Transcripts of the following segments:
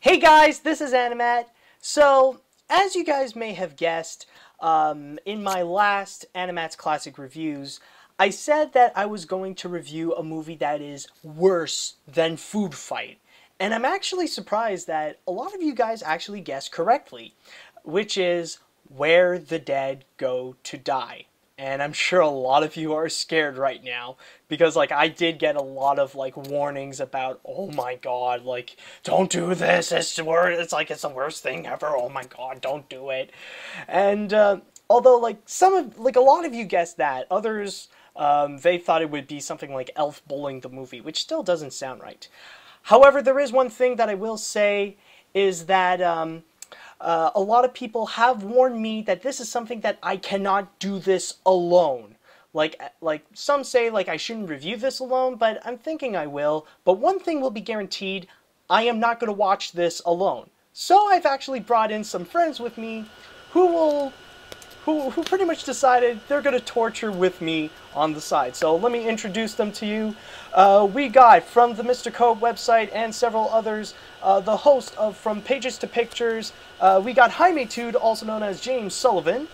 Hey guys, this is Animat. So, as you guys may have guessed, um, in my last Animat's Classic Reviews, I said that I was going to review a movie that is worse than Foodfight. And I'm actually surprised that a lot of you guys actually guessed correctly, which is Where the Dead Go to Die. And I'm sure a lot of you are scared right now because like I did get a lot of like warnings about oh my god like don't do this. It's worse it's like it's the worst thing ever. Oh my god don't do it. And uh, although like some of like a lot of you guessed that others um, they thought it would be something like Elf Bowling the movie which still doesn't sound right. However there is one thing that I will say is that um, uh, a lot of people have warned me that this is something that I cannot do this alone. Like, like some say, like I shouldn't review this alone, but I'm thinking I will. But one thing will be guaranteed: I am not going to watch this alone. So I've actually brought in some friends with me, who will, who who pretty much decided they're going to torture with me on the side. So let me introduce them to you. Uh, we got from the Mr. Code website and several others, uh, the host of From Pages to Pictures. Uh, we got Jaimetud, also known as James Sullivan.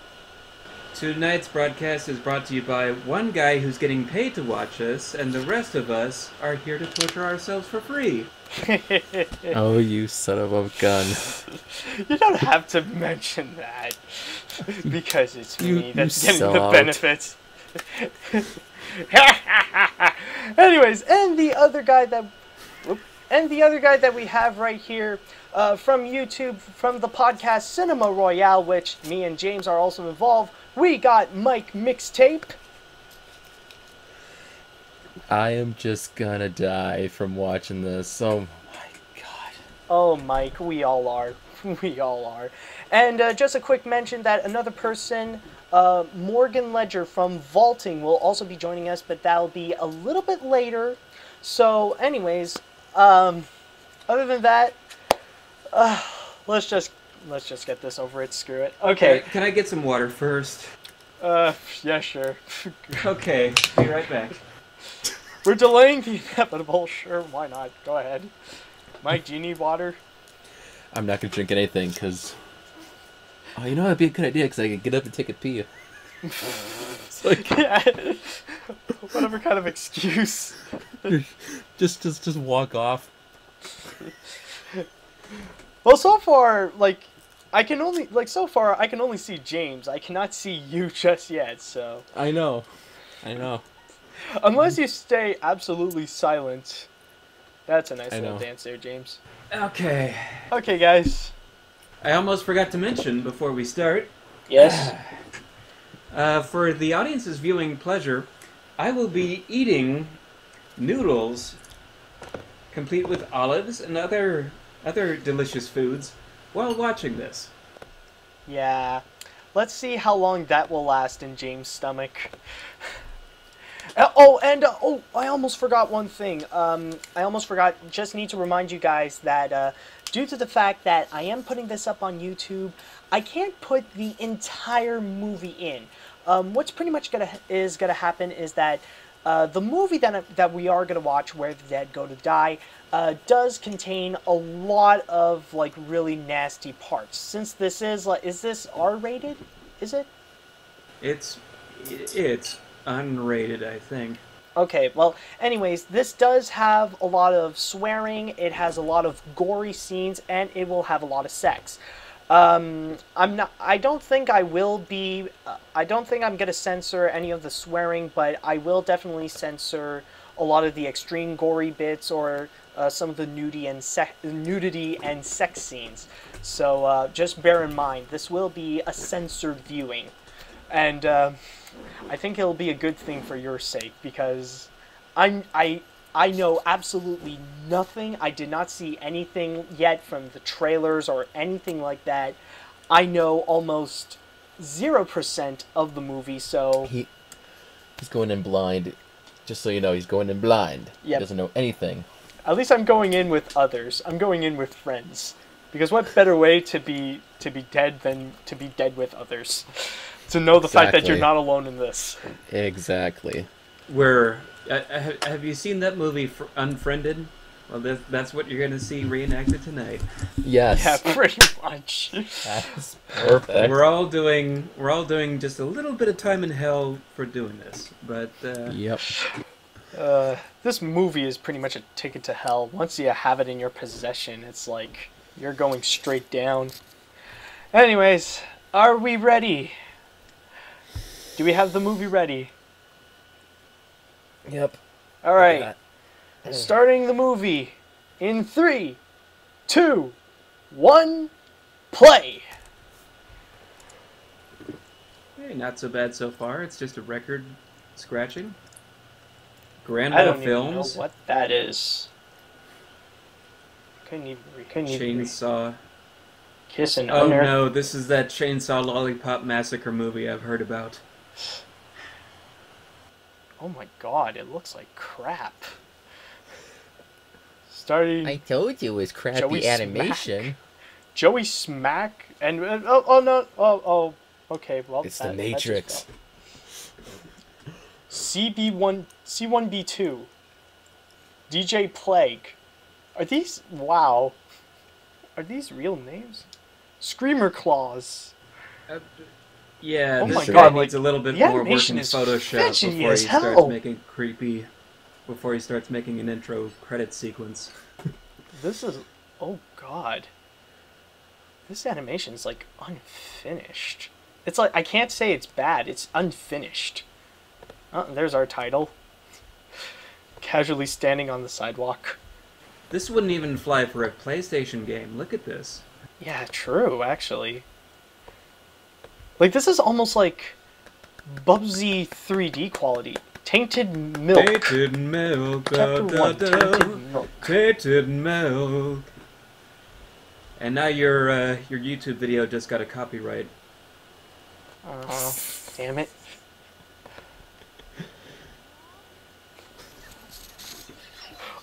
Tonight's broadcast is brought to you by one guy who's getting paid to watch us, and the rest of us are here to torture ourselves for free. oh, you son of a gun. you don't have to mention that. because it's you, me that's getting the out. benefits. Anyways, and the other guy that, and the other guy that we have right here uh, from YouTube, from the podcast Cinema Royale, which me and James are also involved. We got Mike Mixtape. I am just gonna die from watching this. Oh my god. Oh, Mike, we all are. We all are. And uh, just a quick mention that another person uh, Morgan Leger from Vaulting will also be joining us, but that'll be a little bit later. So, anyways, um, other than that, uh, let's just let's just get this over it. Screw it. Okay. Can I, can I get some water first? Uh, yeah, sure. okay, be right back. We're delaying the inevitable. Sure, why not? Go ahead. Mike, do you need water? I'm not gonna drink anything because Oh, you know that'd be a good idea because I could get up and take a pee. like, whatever kind of excuse. just, just, just walk off. Well, so far, like, I can only like so far I can only see James. I cannot see you just yet. So. I know, I know. Unless you stay absolutely silent. That's a nice I little know. dance there, James. Okay. Okay, guys. I almost forgot to mention before we start. Yes. Uh, for the audience's viewing pleasure, I will be eating noodles, complete with olives and other other delicious foods, while watching this. Yeah. Let's see how long that will last in James' stomach. Uh, oh, and uh, oh, I almost forgot one thing. Um, I almost forgot. Just need to remind you guys that uh, due to the fact that I am putting this up on YouTube, I can't put the entire movie in. Um, what's pretty much gonna is gonna happen is that uh, the movie that that we are gonna watch, Where the Dead Go to Die, uh, does contain a lot of like really nasty parts. Since this is like, is this R-rated? Is it? It's it's unrated, I think. Okay, well, anyways, this does have a lot of swearing, it has a lot of gory scenes, and it will have a lot of sex. Um, I'm not, I don't think I will be, uh, I don't think I'm to censor any of the swearing, but I will definitely censor a lot of the extreme gory bits or uh, some of the nudity and, nudity and sex scenes. So uh, just bear in mind, this will be a censored viewing. And, uh, I think it'll be a good thing for your sake because I'm I I know absolutely nothing. I did not see anything yet from the trailers or anything like that. I know almost zero percent of the movie, so he he's going in blind. Just so you know, he's going in blind. Yep. He doesn't know anything. At least I'm going in with others. I'm going in with friends. Because what better way to be to be dead than to be dead with others? To know the fact that you're not alone in this. Exactly. Where uh, have, have you seen that movie Fr- Unfriended? Well, that, that's what you're gonna see reenacted tonight. Yes. Yeah, pretty much. That's perfect. We're all doing we're all doing just a little bit of time in hell for doing this, but uh, Yep. Uh, this movie is pretty much a ticket to hell. Once you have it in your possession, it's like you're going straight down. Anyways, are we ready? Do we have the movie ready? Yep. All right. Starting the movie in three, two, one, play. hey, not so bad so far. It's just a record scratching. I Grandma don't even know Films, what that is. Couldn't even. Couldn't even. read. Chainsaw. Kiss and Oh Honor. no, this is that Chainsaw Lollipop Massacre movie I've heard about. Oh my god, it looks like crap. Starting I told you it was crappy Joey animation. Joey Smack and uh, oh oh no oh oh okay well It's that- the Matrix. fell. CB1 C1B2 DJ Plague are these wow are these real names ScreamerClauz Uh, yeah, Oh this my guy God, needs like, a little bit more work in Photoshop before he starts making creepy. Before he starts making an intro credit sequence. this is oh god this animation is like unfinished it's like I can't say it's bad it's unfinished oh, there's our title casually standing on the sidewalk This wouldn't even fly for a PlayStation game. Look at this. yeah true actually like this is almost like Bubsy 3D quality tainted milk Tainted milk, chapter da, 1 da. tainted milk Tainted milk. And now your uh, your YouTube video just got a copyright. oh damn it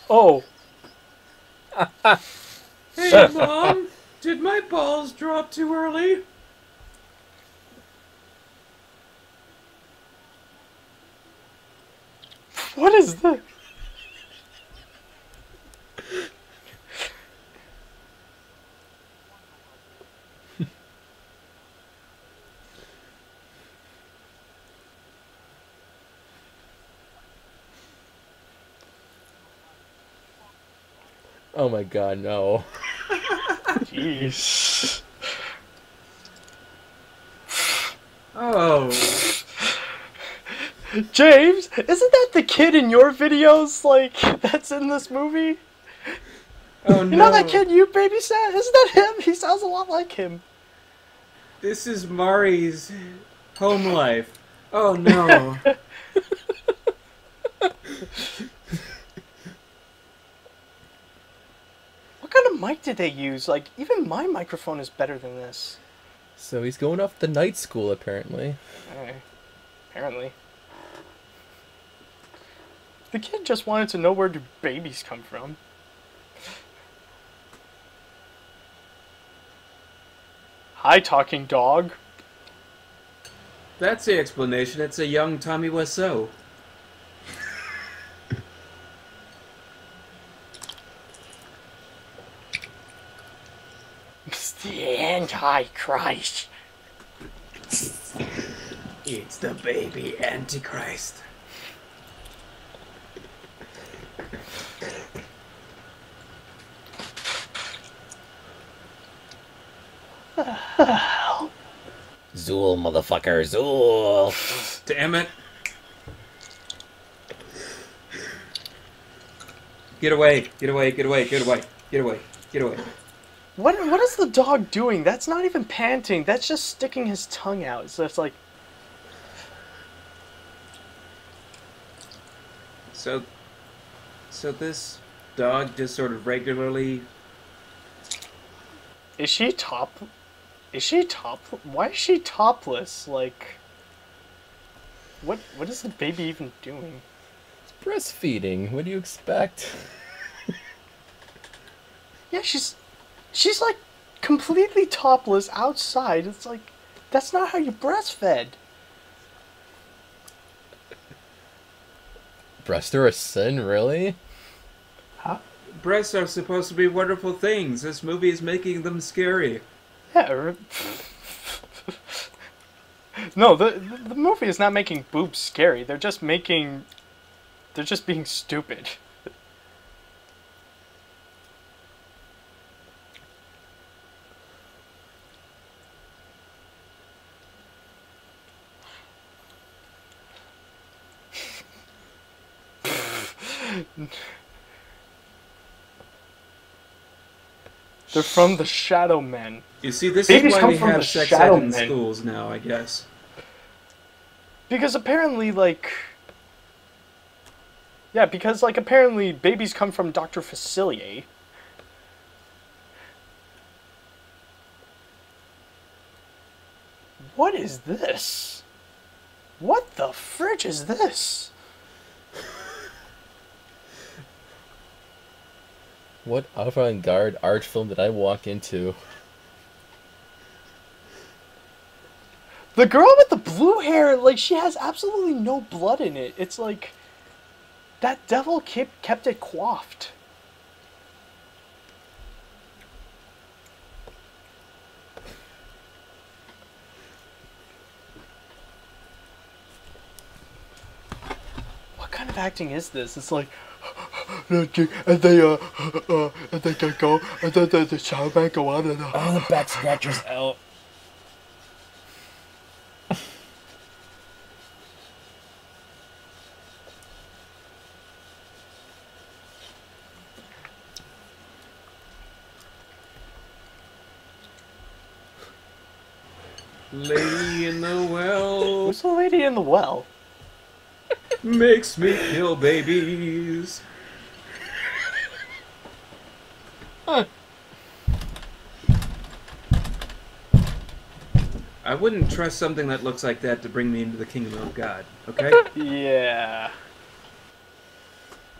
oh Hey, mom, did my balls drop too early? What is this? Oh my god, no. Jeez. James, isn't that the kid in your videos, like, that's in this movie? oh You no! know that kid you babysat? Isn't that him? He sounds a lot like him. This is Mari's home life. Oh no! What kind of mic did they use? Like, even my microphone is better than this. So he's going off to night school apparently. Apparently. The kid just wanted to know where do babies come from. Hi, talking dog. That's the explanation. It's a young Tommy Wiseau. It's the Antichrist. It's the baby Antichrist. Zool, motherfucker, Zool. Damn it! Get away! Get away! Get away! Get away! Get away! Get away! What what is the dog doing? That's not even panting. That's just sticking his tongue out. So it's like So, so this dog just sort of regularly. is she top is she top why is she topless? Like what what is the baby even doing? It's breastfeeding. What do you expect? Yeah, she's she's like completely topless outside. It's like That's not how you breastfed. Breasts are a sin, really? Huh? Breasts are supposed to be wonderful things. This movie is making them scary. Yeah. or- no, the the movie is not making boobs scary. They're just making. They're just being stupid. They're from the Shadow Men. You see, this Babies is why we from have the sex shadow ed in men. schools now, I guess. Because apparently, like. Yeah, because, like, apparently babies come from Dr. Facilier. What is this? What the fridge is this? What avant-garde art film did I walk into? The girl with the blue hair, like, she has absolutely no blood in it. It's like. That devil kept, kept it coiffed. What kind of acting is this? It's like. And they, uh, uh, and they can go, and then the, the child man go on and, uh, Oh, the back scratcher's out. Lady in the well Who's the lady in the well? makes me kill babies. I wouldn't trust something that looks like that to bring me into the kingdom of God. Okay? Yeah.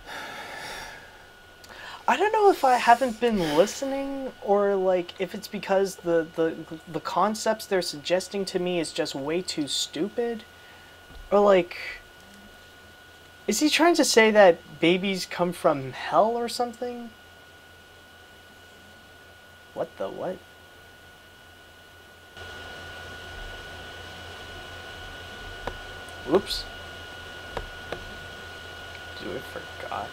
I don't know if I haven't been listening or like if it's because the the the concepts they're suggesting to me is just way too stupid or like is he trying to say that babies come from hell or something? What the what? Oops. Dude, I forgot.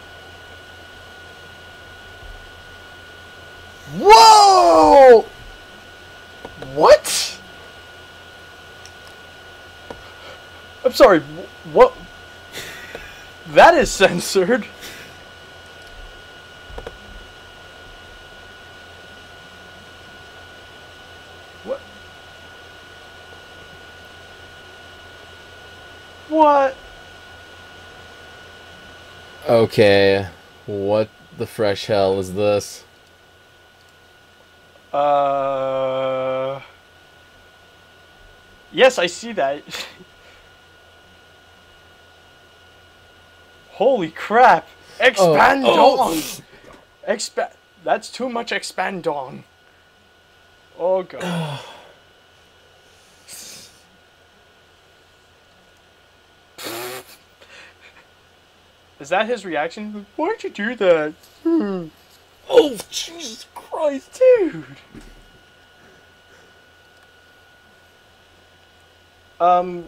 Whoa! What? I'm sorry. What? That is censored. What? Okay, what the fresh hell is this? Uh. Yes, I see that. Holy crap! Expand oh. Expand. That's too much expandong. Oh god. Is that his reaction? Why'd you do that? Hmm. Oh, Jesus Christ, dude! Um,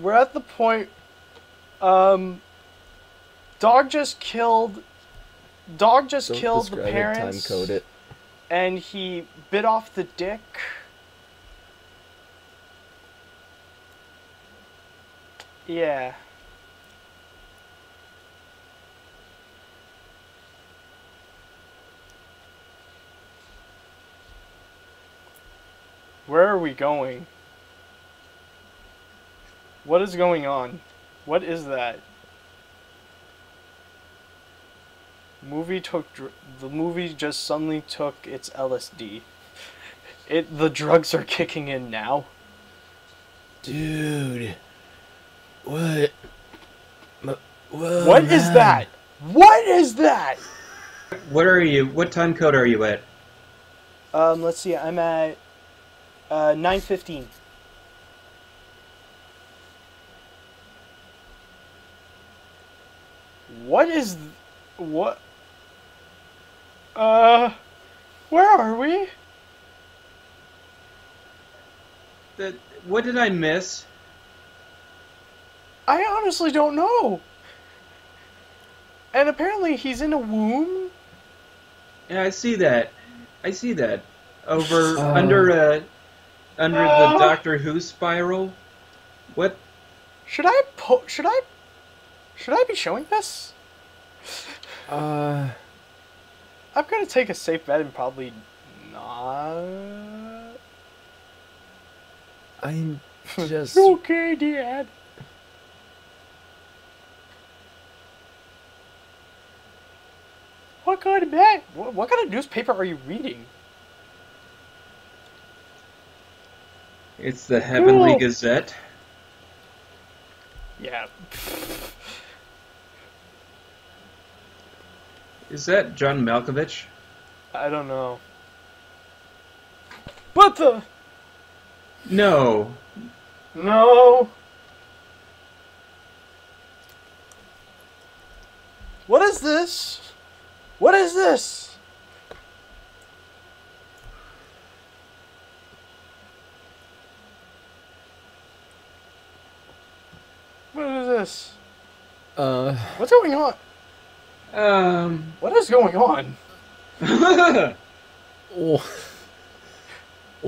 we're at the point. Um, dog just killed. Dog just Don't killed the describe it, parents, Time code it. and he bit off the dick. Yeah. Where are we going? What is going on? What is that? Movie took dr- the movie just suddenly took its LSD. It the drugs are kicking in now. Dude. What? M- Whoa, What is man. that? What is that? what are you? What time code are you at? Um, let's see. I'm at uh, 9.15. What is... What? Uh... Where are we? That, what did I miss? I honestly don't know. And apparently he's in a womb. Yeah, I see that. I see that. Over, uh, under a under the Uh. Doctor Who spiral. What? Should I po- should I should I be showing this? Uh, I'm gonna take a safe bet and probably not. I'm just. okay, Dad. What kind of bag? What, what kind of newspaper are you reading? It's the Heavenly Cool. Gazette. Yeah. Is that John Malkovich? I don't know. What the? No. No. What is this? What is this? What is this? Uh, What's going on? Um. What is going on? wh-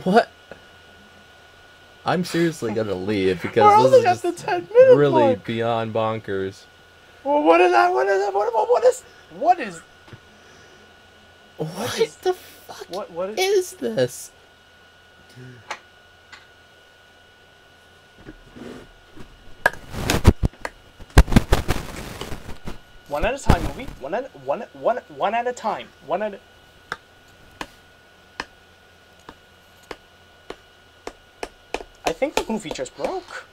what? I'm seriously gonna leave We're because only this is just 10 really mark. beyond bonkers. Well, what is that? What is that? What, what, what is? What is? What is- the fuck What? What is? is this? One at a time, movie. One at one one one at a time. One at. A... I think the movie just broke.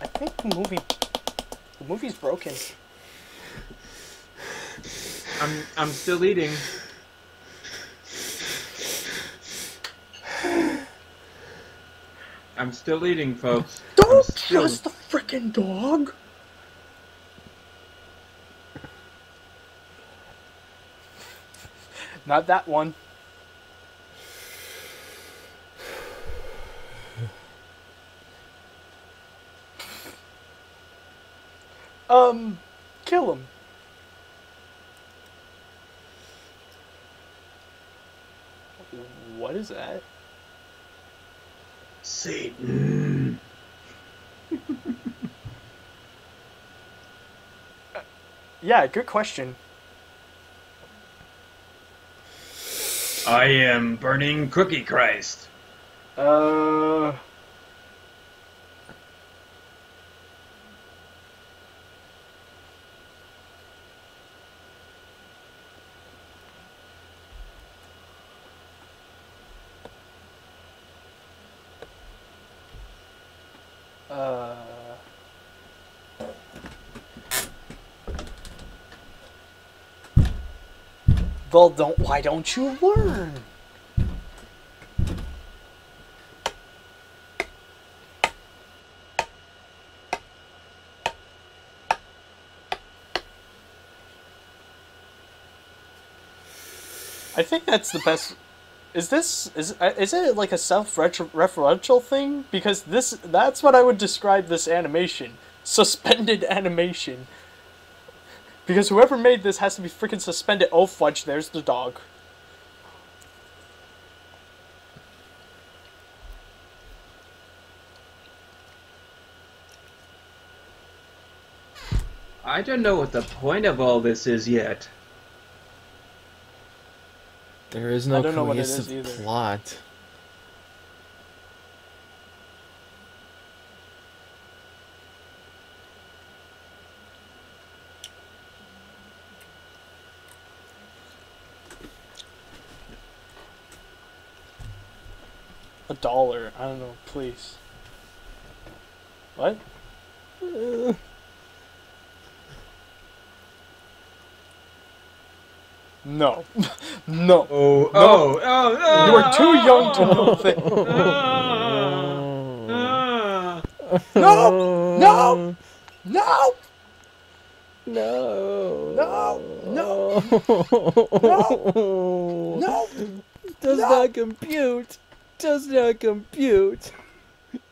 I think the movie. The movie's broken. I'm I'm still eating. I'm still eating, folks. Don't still- trust the frickin' dog. Not that one. Um, kill him. What is that? Satan. Yeah, good question. I am burning Cookie Christ. Uh. Well, don't. Why don't you learn? I think that's the best. Is this is uh, is it like a self-referential thing? Because this that's what I would describe this animation, suspended animation. Because whoever made this has to be freaking suspended. Oh fudge! There's the dog. I don't know what the point of all this is yet. There is no don't know what it is cohesive either. plot. Dollar. I don't know. Please. What? Uh, No. no. Oh, oh, oh, oh! You are too young to know things. Ah. No! No! No! No. No, no. No! Does No! not compute. Does not compute.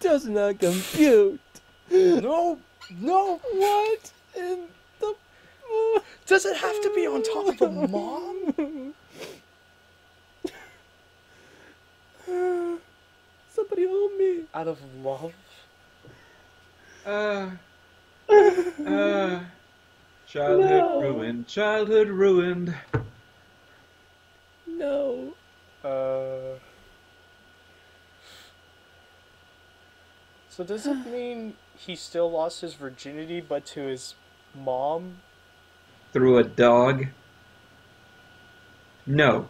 Does not compute. No! No! What in the? Does it have to be on top of the mom? Somebody hold me. Out of love? Uh, uh, childhood No. ruined. Childhood ruined. No. Uh. So does it mean he still lost his virginity, but to his mom? Through a dog. No.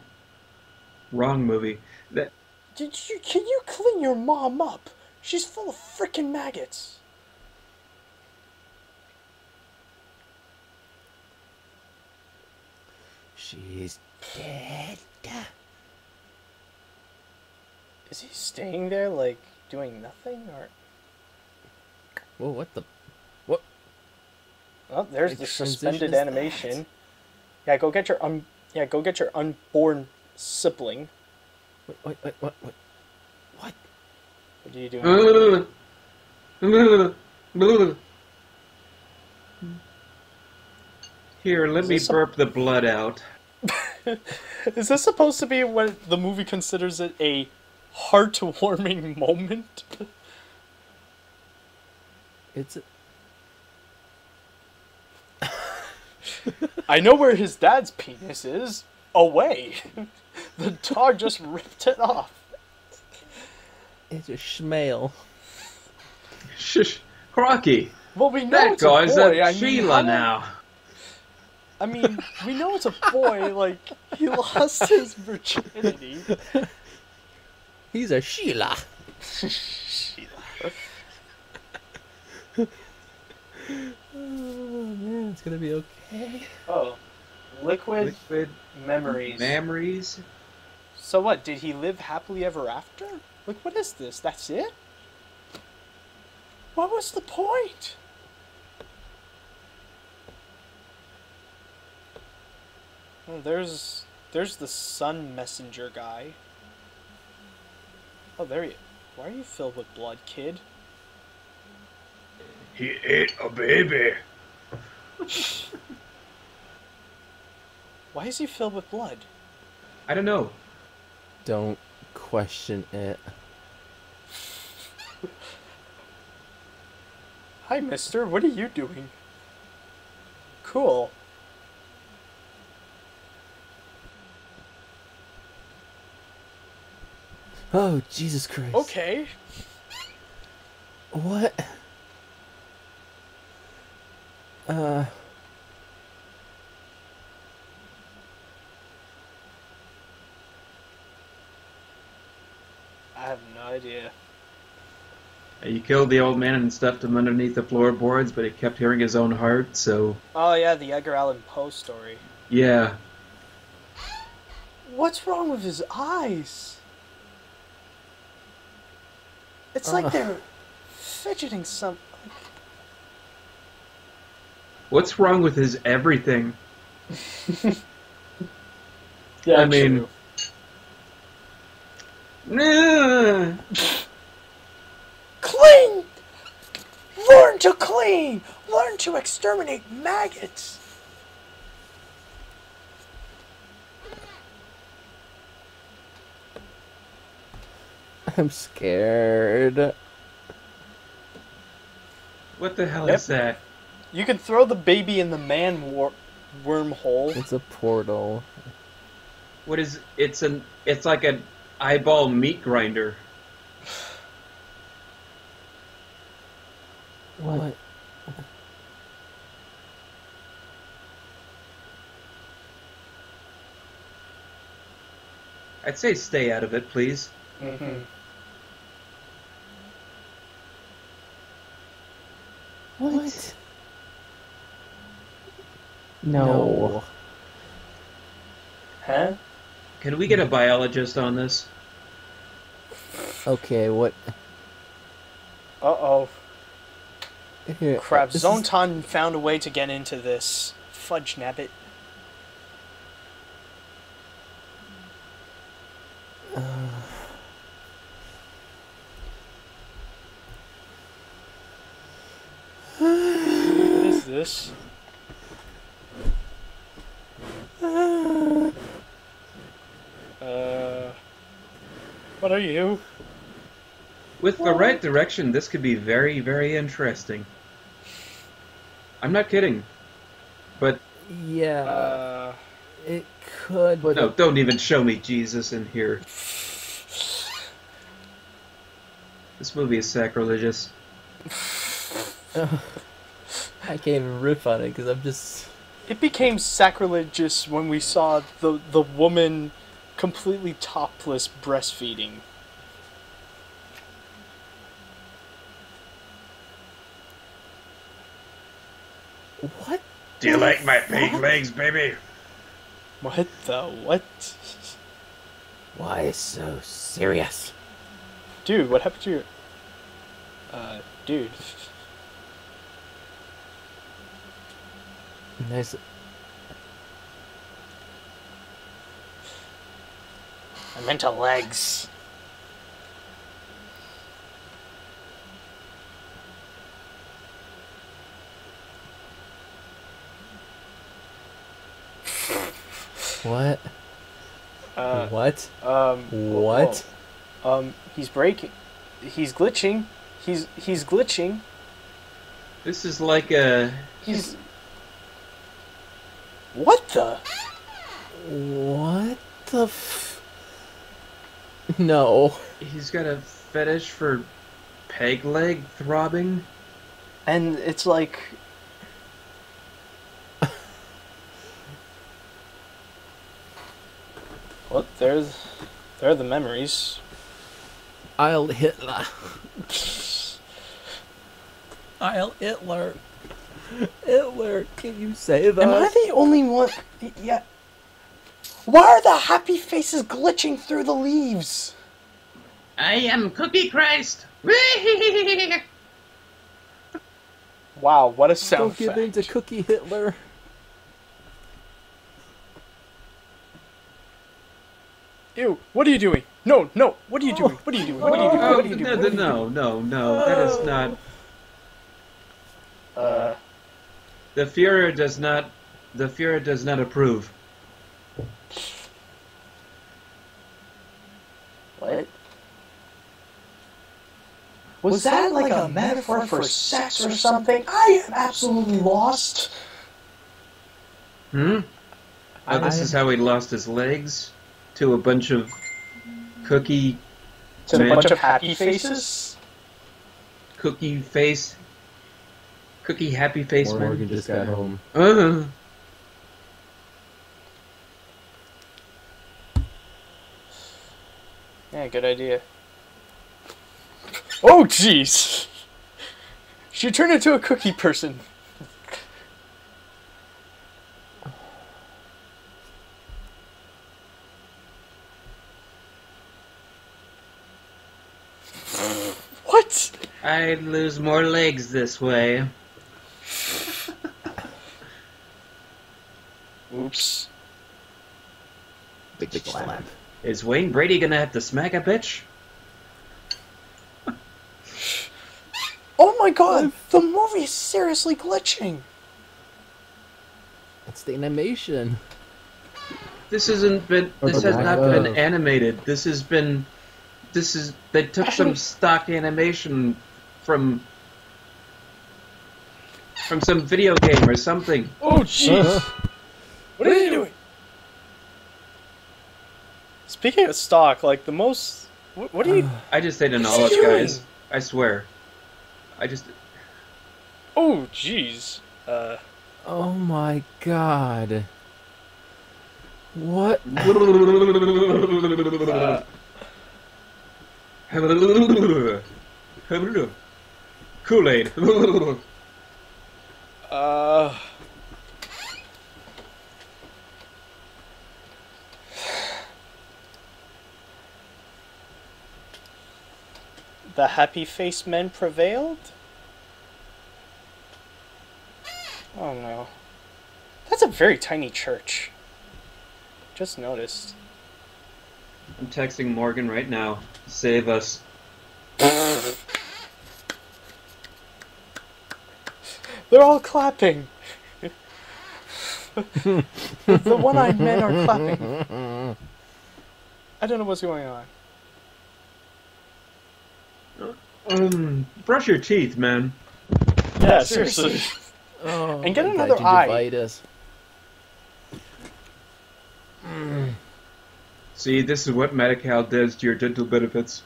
Wrong movie. That Did you? Can you clean your mom up? She's full of freaking maggots. She's dead. Is he staying there, like doing nothing, or? Whoa, what the? What? Oh, there's What the suspended is that? animation. Yeah, go get your un. Yeah, go get your unborn sibling. Wait, wait, wait, what? What? What? What are you doing? Here, let me burp the blood out. Is this supposed to be what the movie considers it a heart-warming moment? It's. A... I know where his dad's penis is. Away. the dog just ripped it off. It's a schmale. Shush, Crocky. Well, we know That it's a guy's boy. a I mean, Sheila how- now. I mean, we know it's a boy. Like he lost his virginity. He's a Sheila. Sheila. Oh man, it's gonna be okay. Oh, liquid Liquid memories. memories. so what? Did he live happily ever after? Like, what is this? That's it? What was the point? Oh, there's there's the sun messenger guy. Oh, there you. Why are you filled with blood, kid? He ate a baby. Why is he filled with blood? I don't know. Don't question it. Hi, mister. What are you doing? Cool. Oh Jesus Christ. Okay. What? Uh. I have no idea. He killed the old man and stuffed him underneath the floorboards, but he kept hearing his own heart, so Oh yeah, the Edgar Allan Poe story. yeah. What's wrong with his eyes? It's like they're fidgeting some. What's wrong with his everything? I mean- Nah. clean. Learn to clean. Learn to exterminate maggots. I'm scared. What the hell Yep. is that? You can throw the baby in the man war- wormhole. It's a portal. What is it's an it's like an eyeball meat grinder. What? I'd say stay out of it, please. Mm-hmm. What? No. Huh? Can we get a biologist on this? Okay, what? Uh oh. Here, Crap, this is- Zontan found a way to get into this. Fudge nabbit. what is this? Uh, what are you? With the right direction, this could be very, very interesting. I'm not kidding. But Yeah, Uh, it could. But no, don't even show me Jesus in here. This movie is sacrilegious. I can't even riff on it because I'm just. it became sacrilegious when we saw the the woman completely topless breastfeeding. What? Do you like my pig legs, baby? What the what? Why so serious? Dude, what happened to your uh dude. Nice. I meant to legs. What? Uh what? um What? whoa. Um he's breaking. He's glitching. He's he's glitching. This is like a. He's What the? What the f? No. He's got a fetish for peg leg throbbing. And it's like Well, there's there are the memories. I'll Hitler. I'll Hitler. Hitler, can you save Am I the only one? Yeah. Why are the happy faces glitching through the leaves? I am Cookie Christ. Wow, what a sound Don't give in to. Cookie Hitler. Ew, what are you doing? No, no, what are you doing? What are you doing? What are you doing? What are you doing? no, are you doing? no, no, no, that is not. Uh, The Führer does not. The Führer does not approve. what? Was that like a metaphor for sex or something? I am absolutely lost. Hmm? Oh, this I- is how he lost his legs to a bunch of cookie To a bunch of happy faces? cookie face cookie happy face man. Morgan just got home. Uh, Yeah, good idea. Oh, jeez! She turned into a cookie person. What? I'd lose more legs this way. Oops. Big, big slap. Is Wayne Brady gonna have to smack a bitch? Oh my god, the movie is seriously glitching. It's the animation. This hasn't been. This has not been animated. This has been. This is. They took some stock animation from. From some video game or something. Oh jeez. what are you doing? Speaking of stock, like the most. What, what are you. I just ate an What's olive, guys. I swear. I just. Oh jeez. Uh. Oh my god. What? Kool Aid. Uh. The happy face men prevailed? Oh no. That's a very tiny church. Just noticed. I'm texting Morgan right now. Save us. They're all clapping. the one-eyed men are clapping. I don't know what's going on. Um, brush your teeth, man. Yeah, seriously. Oh, And get my another eye. gingivitis. See, this is what Medi-Cal does to your dental benefits.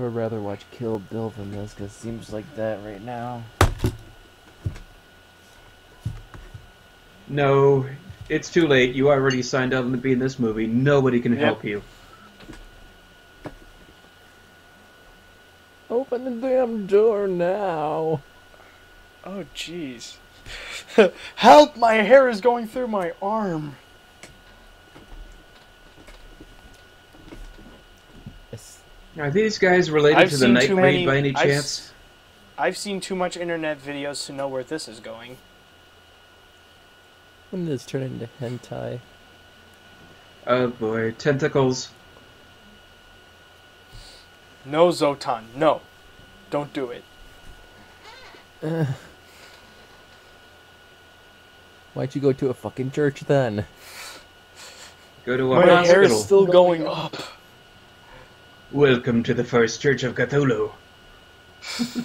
I would rather watch Kill Bill than this, because it seems like that right now. No, it's too late. You already signed up to be in this movie. Nobody can Yep. help you. Open the damn door now. Oh, jeez. Help! My hair is going through my arm. Are these guys related I've to the seen Night too Raid by any I've, chance? s- I've seen too much internet videos to know where this is going. when did this turn into hentai? Oh boy, tentacles. No, Zotan. No. Don't do it. Why'd you go to a fucking church then? Go to a My hair is still going up. Welcome to the first Church of Cthulhu.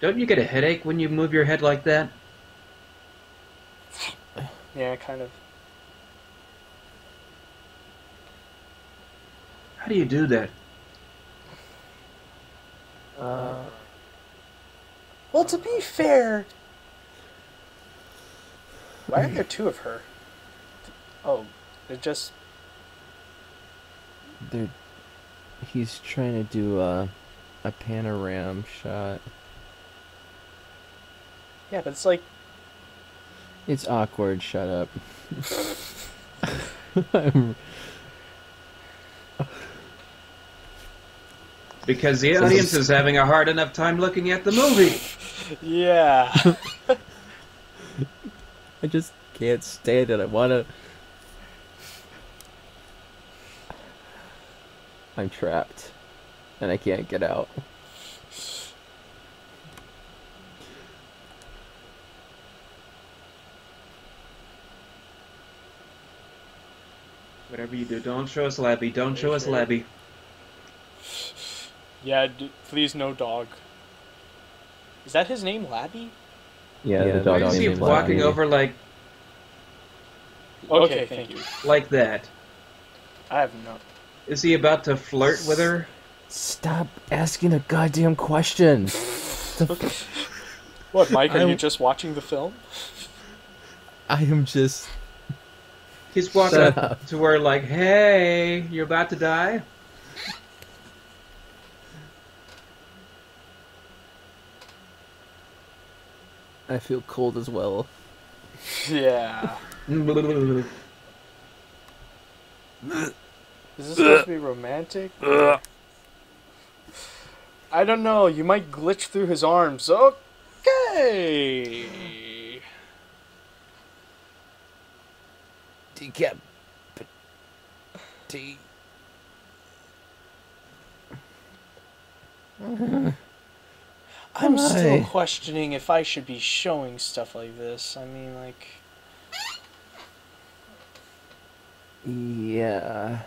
Don't you get a headache when you move your head like that? Yeah, kind of. How do you do that? Uh, well, to be fair, why aren't hmm. there two of her? Oh, they're just They're, he's trying to do a, a panoram shot. yeah, but it's like It's awkward. Shut up. I'm- Because the audience is having a hard enough time looking at the movie. yeah. I just can't stand it. I wanna. I'm trapped, and I can't get out. Whatever you do, don't show us Labby. Don't show us Labby. yeah, d- please no dog. Is that his name, Labby? Yeah, Why the dog is he named walking Labby. over like Okay, thank you. like that? I have no. Is he about to flirt with her? Stop asking a goddamn question. What, Mike? Are you I'm- just watching the film? I am just. He's walking up up. to her like, "Hey, you're about to die." I feel cold as well. Yeah. Ugh. Is this supposed to be romantic? I don't know. You might glitch through his arms. Okay. Decap. T. I'm still questioning if I should be showing stuff like this. I mean, like, Yeah.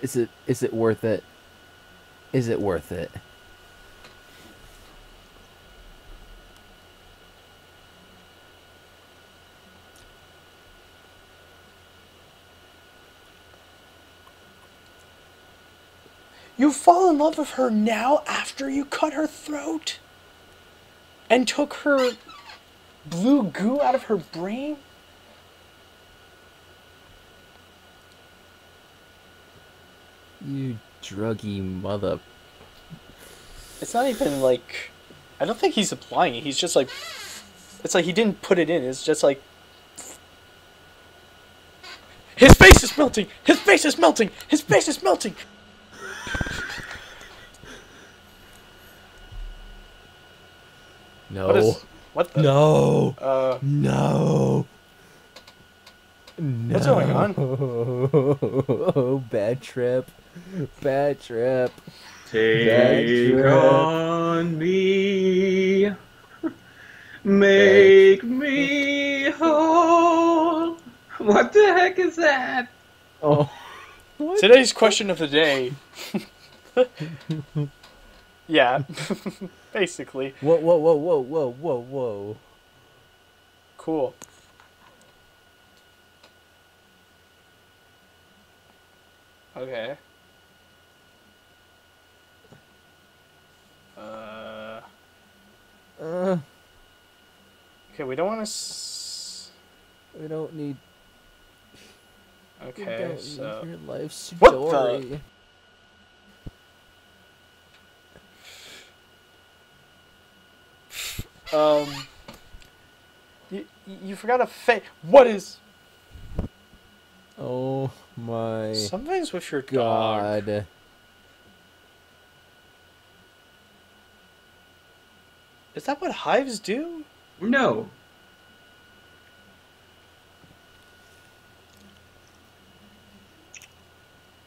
Is it is it worth it? Is it worth it? You fall in love with her now after you cut her throat and took her blue goo out of her brain? You druggy mother. It's not even like. I don't think he's applying it. He's just like. It's like he didn't put it in. It's just like His face is melting! His face is melting! His face is melting! No. What is. What the? No. Uh, No. No. What's going on? Oh, bad trip. Bad trip. Take trip. on me, make me whole. What the heck is that? Oh. What? today's question of the day. yeah, basically. Whoa, whoa, whoa, whoa, whoa, whoa, whoa. Cool. Okay. Uh. Uh, Okay, we don't want to. S- we don't need. We okay, don't so. need your life What story. the- Um. You, you forgot a fa- What is. Oh my Sometimes with your dog. god. Is that what hives do? No.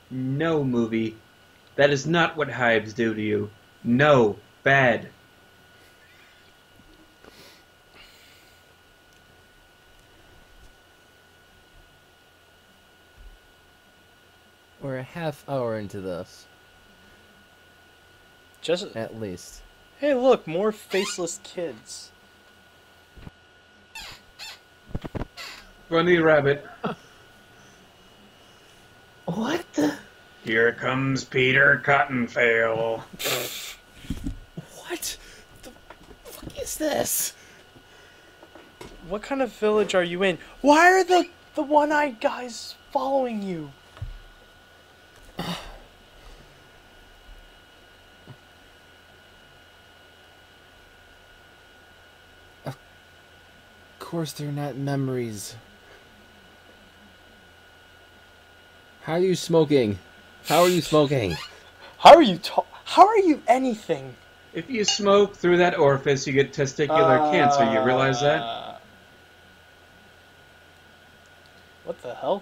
No movie. That is not what hives do to you. No. Bad. We're a half hour into this, Just. at least. Hey, look, more faceless kids. Bunny rabbit. What the? Here comes Peter Cottontail. What the fuck is this? What kind of village are you in? Why are the the one-eyed guys following you? Course, they're not memories. How are you smoking? How are you smoking? How are you ta- How are you anything? If you smoke through that orifice, you get testicular cancer. You realize that? Uh, What the hell?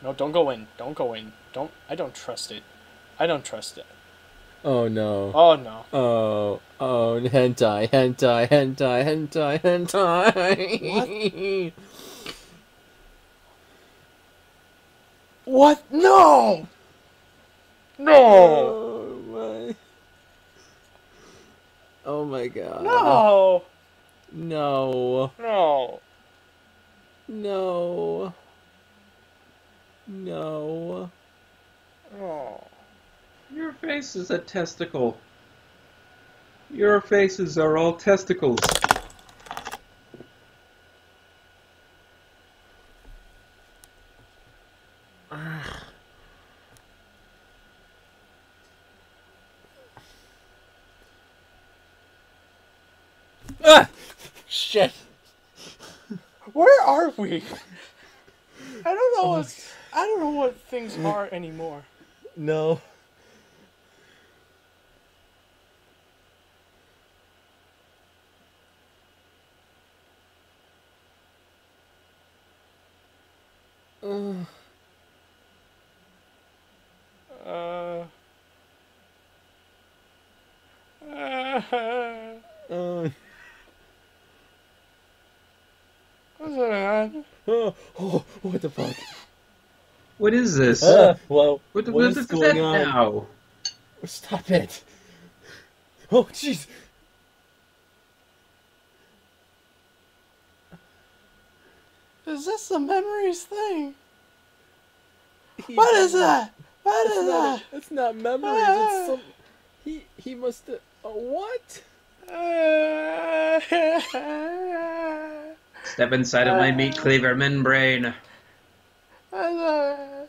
No, don't go in. Don't go in. Don't. I don't trust it. I don't trust it. Oh no. Oh no. Oh, oh, hentai, hentai, hentai, hentai, hentai. What? what? No. No. Oh my. Oh my god. No. No. No. No. No. No. Your face is a testicle. Your faces are all testicles. Ah! Shit. Where are we? I don't know what. I don't know what things are anymore. No. Ugh. Uh. uh, Uh, what's going on? oh, oh, what the fuck? What is this? Uh, well, what what what is is going that on? now? Stop it. Oh, jeez. Is this the memories thing? What is that? What It's is not, that? it's not memories. It's some. He he must have. Uh, what? Step inside of my meat cleaver membrane. What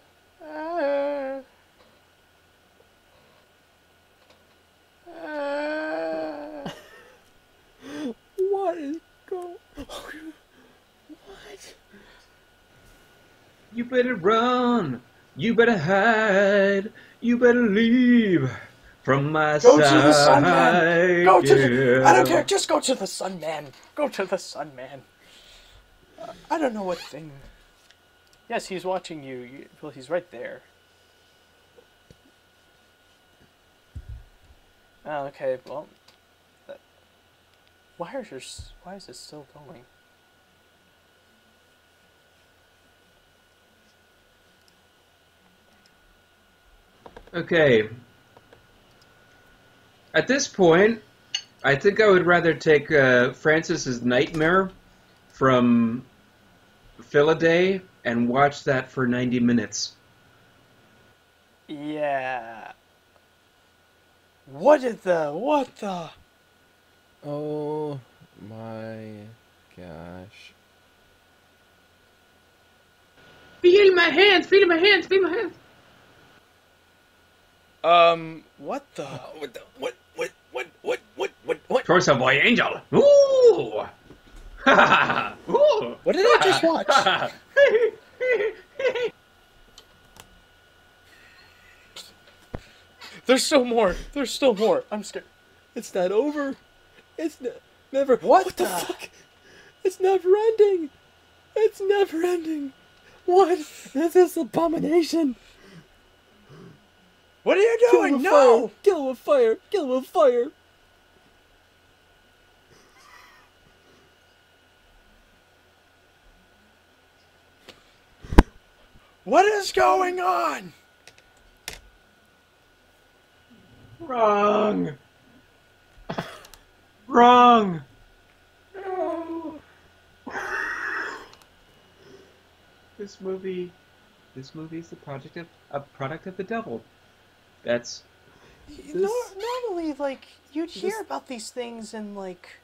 is going? What? You better run. You better hide. You better leave from my Go side. to the sun, man. Go to the. I don't care. Just go to the sun, man. Go to the sun, man. I don't know what thing. Yes, he's watching you. Well, he's right there. Oh, okay. Well, that, why is your why is it still going? Okay. At this point, I think I would rather take uh, Francis's Nightmare from Felidae and watch that for 90 minutes. Yeah. What is the what the? Oh my gosh. Feel my hands, feel my hands, feel my hands. Um, what the? What the, what what what what what what what? Torso Boy Angel. Ooh! Ha ha ha! Ooh! What did I just watch? There's still more. There's still more. I'm scared. It's not over. It's ne- never. What the the- fuck? It's never ending. It's never ending. What is this abomination? What are you Kill doing? with No! fire. Kill him with fire. Kill him with fire. What is going on? Wrong. Wrong. No. This movie, this movie is the project of a product of the devil. That's No, normally, like you'd hear This- about these things in like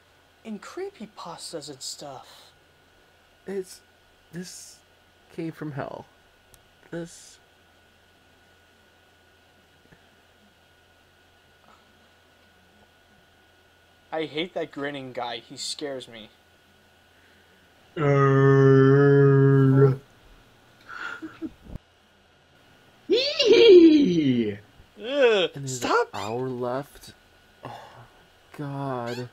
in creepy pastas and stuff. It's this came from hell. This I hate that grinning guy. He scares me. Yee! Ugh, and stop! an hour left. Oh God.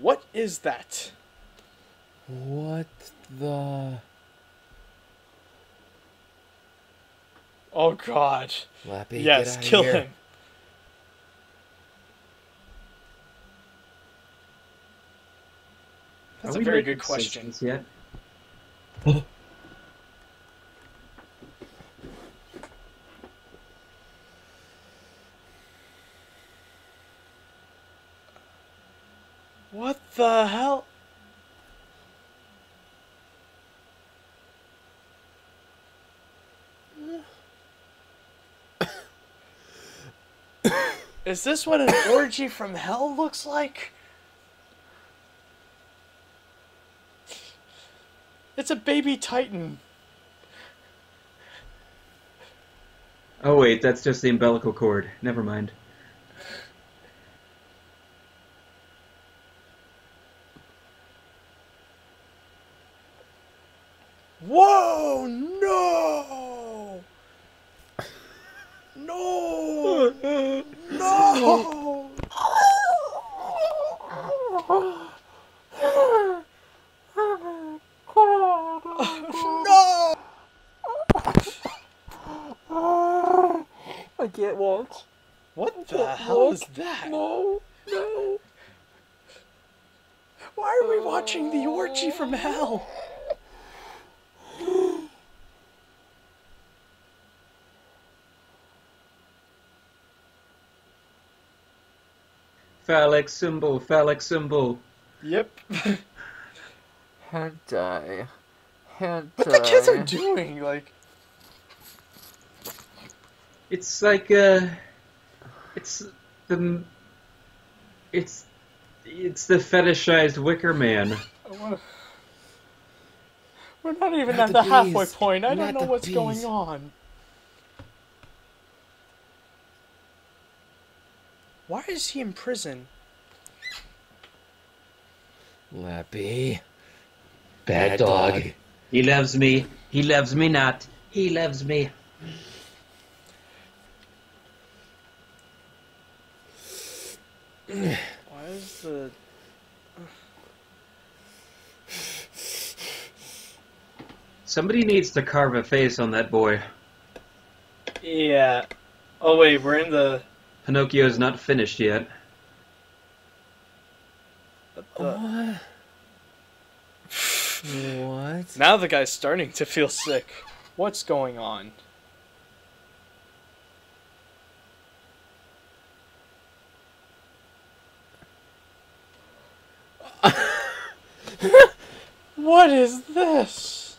What is that? What the? Oh God! Labby, yes, get out kill of here. him. That's Are a very good question. decisions Yet? What the hell? Is this what an orgy from hell looks like? It's a baby titan. Oh wait, that's just the umbilical cord. Never mind. Whoa! No! No! No! No! I can't watch. What the hell is that? No, no. Why are we watching the orgy from hell? Phallic symbol, phallic symbol. Yep. Hentai. Hentai. What the kids are doing? Like, It's like uh, it's the, it's, it's the fetishized Wicker Man. We're not even Not at the the halfway point. I don't know the what's going on. Why is he in prison? Labby. Bad dog. He loves me. He loves me not. He loves me. Why is the Somebody needs to carve a face on that boy. Yeah. Oh wait, we're in the. Pinocchio's not finished yet. the What? What? now the guy's starting to feel sick. What's going on? What is this?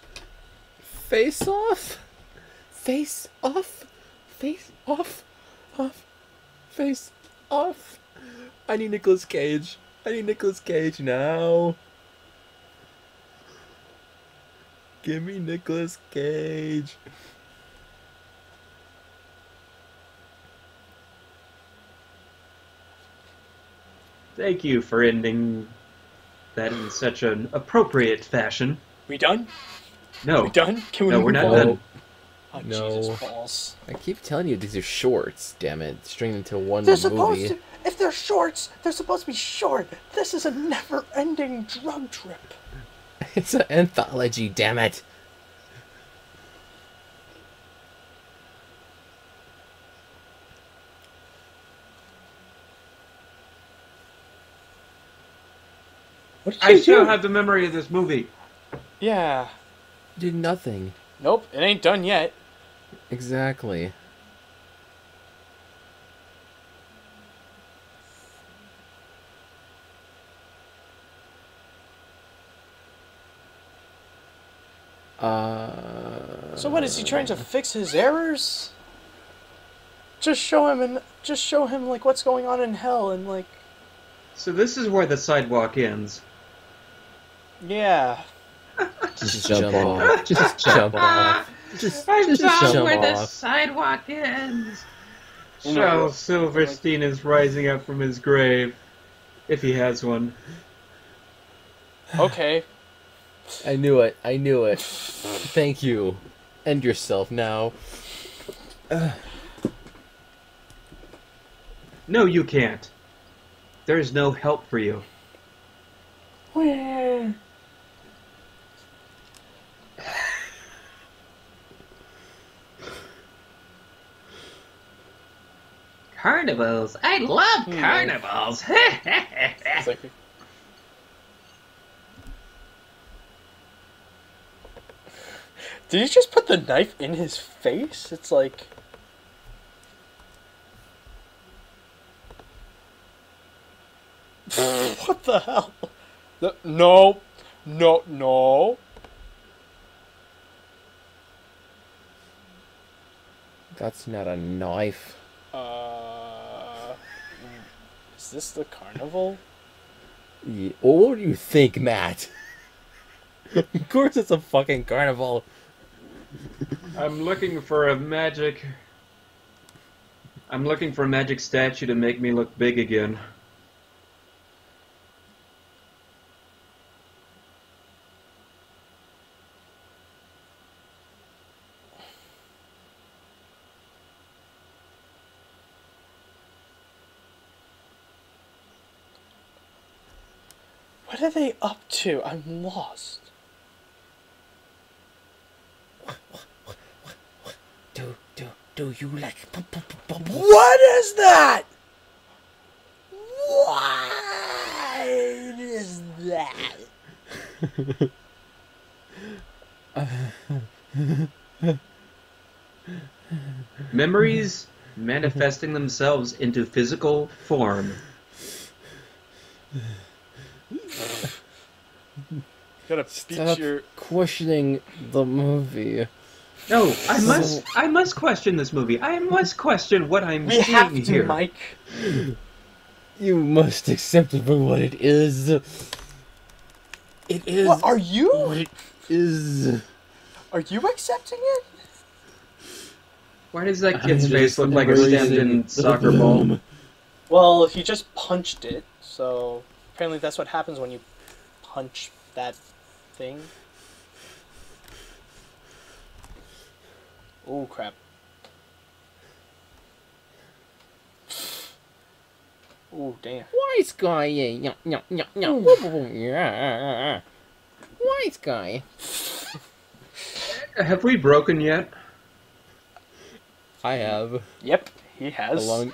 Face off? Face off? Face off? Off? Face off? I need Nicolas Cage. I need Nicolas Cage now. Give me Nicolas Cage. Thank you for ending that in such an appropriate fashion. We done? No, We done? Can we no, move we're not on? done. Oh, No. Jesus balls. I keep telling you these are shorts. Damn it! String them to one They're movie. supposed to. If they're shorts, they're supposed to be short. This is a never-ending drug trip. It's an anthology. Damn it! I still have the memory of this movie. Yeah. Did nothing. Nope, it ain't done yet. Exactly. Uh. So what is he trying to fix his errors? Just show him and just show him like what's going on in hell and like So this is where the sidewalk ends. Yeah. Just jump off. Just jump off. Just, just jump off. Where the sidewalk ends. You know, Charles Silverstein is rising up from his grave, if he has one. Okay. I knew it. I knew it. Thank you. End yourself now. No, you can't. There is no help for you. Where? Carnivals. I love Hmm. carnivals. Like Did you just put the knife in his face? It's like What the hell? No. No, no. That's not a knife. Uh Is this the carnival? Ye- What do you think, Matt? of course it's a fucking carnival. I'm looking for a magic. I'm looking for a magic statue to make me look big again. What are they up to? I'm lost. Do do do you like? What is that? What is that? Memories manifesting themselves into physical form. Gotta beat Stop your. questioning the movie. No, I must. I must question this movie. I must question what I'm We seeing have to, here. Mike. You must accept it for what it is. It is What, are you? what it is. Are you accepting it? Why does that kid's I'm face look like a embracing stamped-in soccer ball? Well, he just punched it, so apparently that's what happens when you punch that thing. Oh crap. Oh damn. Wise guy, uh, yeah, yeah, yeah, yeah, yeah, yeah. Wise guy. Have we broken yet? I have Yep, he a has. long,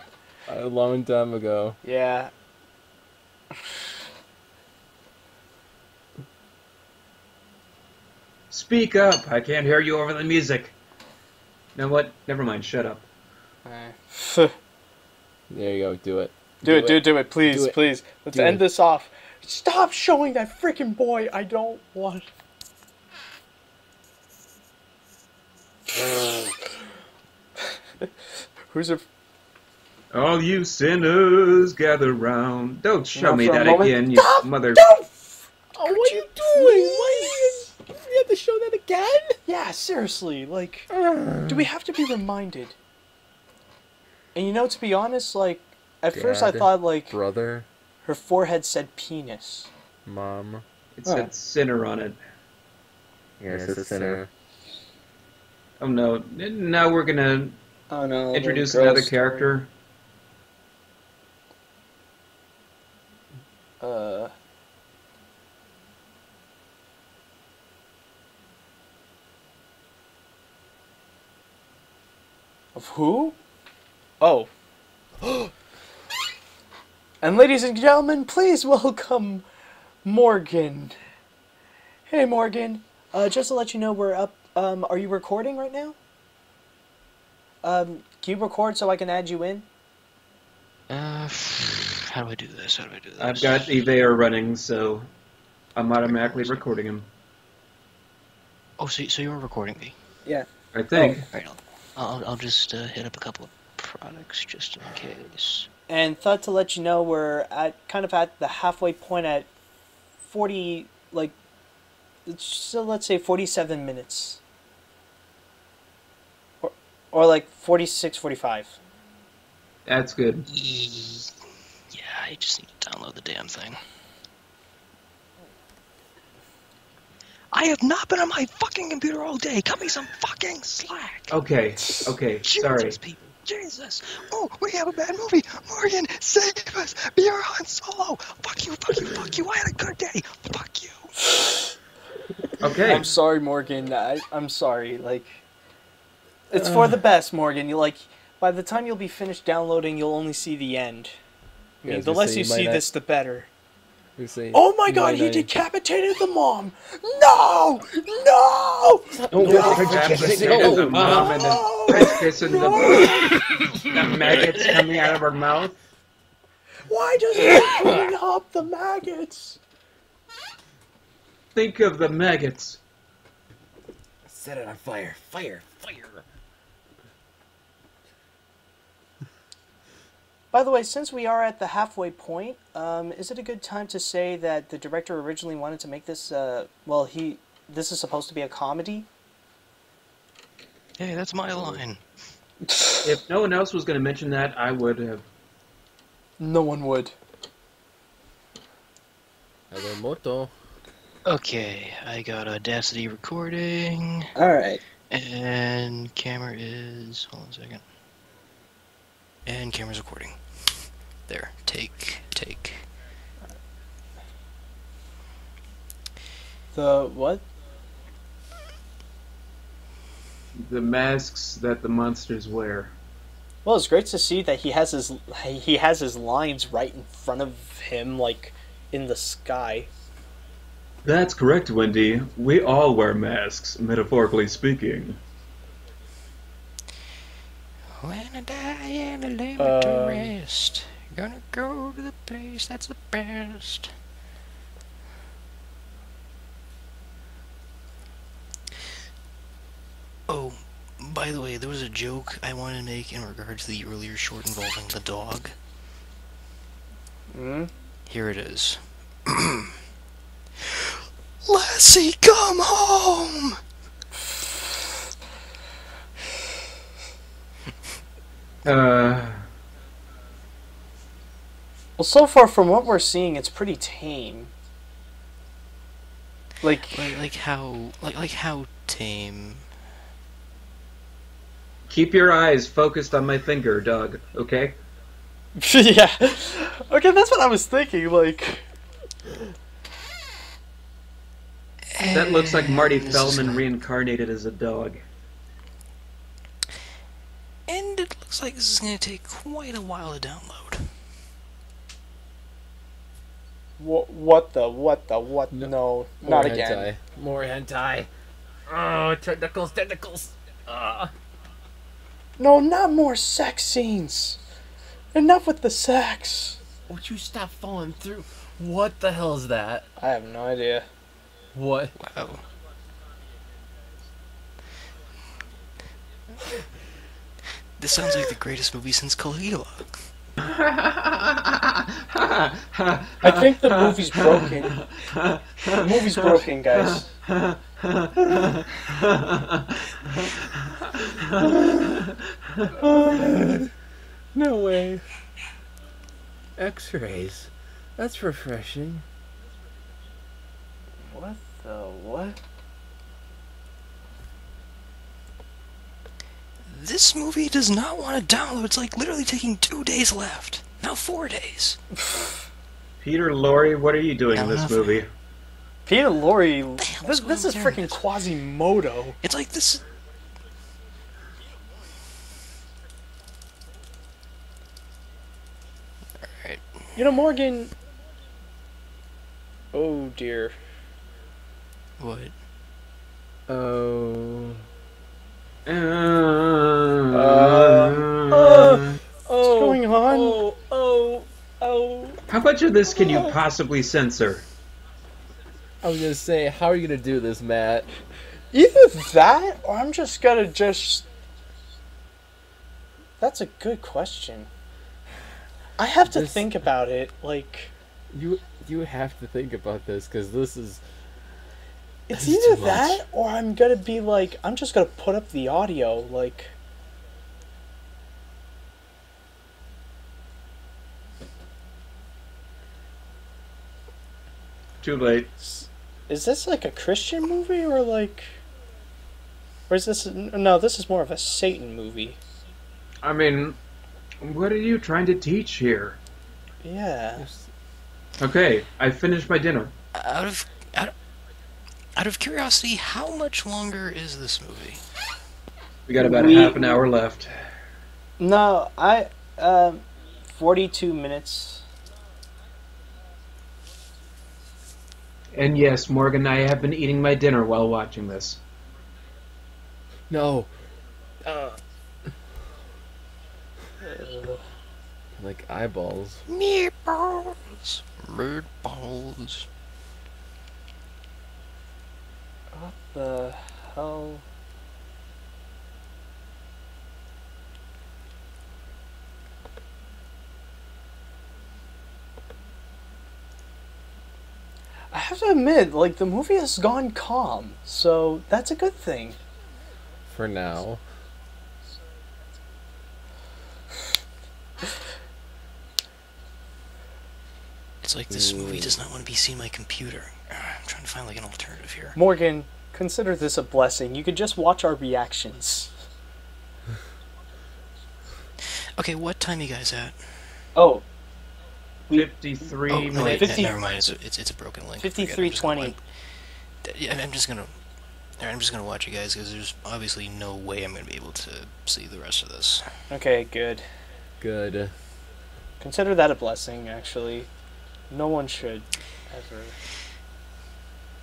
a long time ago. Yeah. Speak up! I can't hear you over the music. Now what? Never mind. Shut up. There you go. Do it. do, it, do it, do it, please, Do it. please. Let's Do end it. this off. Stop showing that freaking boy. I don't want. Who's a All you sinners, gather round. Don't show Now me that again, you Stop! mother. Don't! Oh, what are you doing? Why you, you have to show that again? Yeah, seriously. Like, do we have to be reminded? And you know, to be honest, like, at first I thought like Brother, her forehead said penis. mom, It said sinner on it. yes, a sinner. Oh no! Now we're gonna Oh no! introduce another character. Uh. Of who? Oh. and ladies and gentlemen, please welcome Morgan. Hey Morgan. Uh, just to let you know, we're up. Um, are you recording right now? Um, can you record so I can add you in? Uh, how do I do this? How do I do this? I've got Evaer running, so I'm automatically recording him. Oh, so, so you're recording me? Yeah. I think. All right, I'll, I'll, I'll just uh, hit up a couple of products just in case. and thought to let you know we're at kind of at the halfway point at 40 like so let's say 47 minutes or, or like 46 45 That's good. Yeah, I just need to download the damn thing. I have not been on my fucking computer all day. Cut me some fucking slack. Okay. Okay. Jesus, Sorry. people. Jesus. Oh, we have a bad movie. Morgan, save us. Be our Han Solo. Fuck you, fuck you, fuck you. I had a good day. Fuck you. Okay. i'm sorry morgan I, i'm sorry like it's for the best morgan you like by the time you'll be finished downloading you'll only see the end I mean, was the less you you see not- this the better Who's saying? Oh my god he decapitated the mom no no Decapitated the mom and then Prince kissing the, the maggots coming out of her mouth. Why does it bring up the maggots? Think of the maggots. Set it on fire! Fire! Fire! By the way, since we are at the halfway point, um, is it a good time to say that the director originally wanted to make this? Uh, well, he this is supposed to be a comedy. Hey, that's my line. If no one else was going to mention that, I would have. No one would. Hello, Moto. Okay, I got Audacity recording, All right. and camera is. Hold on a second. And camera's recording. There, take, take. The what? The masks that the monsters wear. Well, it's great to see that he has his he has his lines right in front of him, like in the sky. That's correct, Wendy. We all wear masks, metaphorically speaking. When I die and I lay me Um, to rest, gonna go to the place that's the best. Oh, by the way, there was a joke I wanted to make in regards to the earlier short involving the dog. Hmm. Here it is. Lassie, come home! Uh, Well, so far from what we're seeing, it's pretty tame. Like, Like, like how, like, like how tame. Keep your eyes focused on my finger, Doug. Okay. yeah. Okay, that's what I was thinking. Like, That looks like Marty And Feldman reincarnated as a dog. And it looks like this is going to take quite a while to download. what? What the? What the? What? No. No, not hentai. again. More hentai. Oh, tentacles, tentacles. Ah. No, not more sex scenes. Enough with the sex. Would you stop falling through? What the hell is that? I have no idea. What? Wow. This sounds like the greatest movie since Caligula. I think the movie's broken. The movie's broken, guys. No way. X-rays. That's refreshing. What the what? This movie does not want to download. It's like literally taking two days left. Now four days. Peter Lorre, what are you doing in this Enough. movie? Peter Lorre. This, is this is freaking? Quasimodo. It's like this. Alright. You know, Morgan. Oh dear. What? Oh. Uh, uh, Oh. What's going on? Oh. Oh. Oh. How much of this can you possibly censor? I was gonna say, how are you gonna do this, Matt? Either that, or I'm just gonna just. That's a good question. I have to This- think about it. Like, You you have to think about this because this is it's This either too much. that, or I'm gonna be like, I'm just gonna put up the audio. Like, Too late. is this like a Christian movie, or like. Or is this. No, this is more of a Satan movie. I mean, what are you trying to teach here? Yeah. Okay, I finished my dinner. Out of out, out of curiosity, how much longer is this movie? We got about We- half an hour left. No, I. Um. 42 minutes. And yes, Morgan, I have been eating my dinner while watching this. no. Uh. Like eyeballs. Meatballs, meatballs. What the hell? I have to admit, like, the movie has gone calm, so that's a good thing. For now. It's like this movie does not want to be seen on my computer. Ah, I'm trying to find like an alternative here. Morgan, consider this a blessing. You could just watch our reactions. Okay, what time you guys at? Oh, We- 53 Oh, no, wait, 50 never mind. It's a, it's, it's a broken link. Forget it, I'm 5320. Yeah, I'm just gonna. I'm just gonna watch you guys because there's obviously no way I'm gonna be able to see the rest of this. okay, good. Good. Consider that a blessing, actually. No one should ever.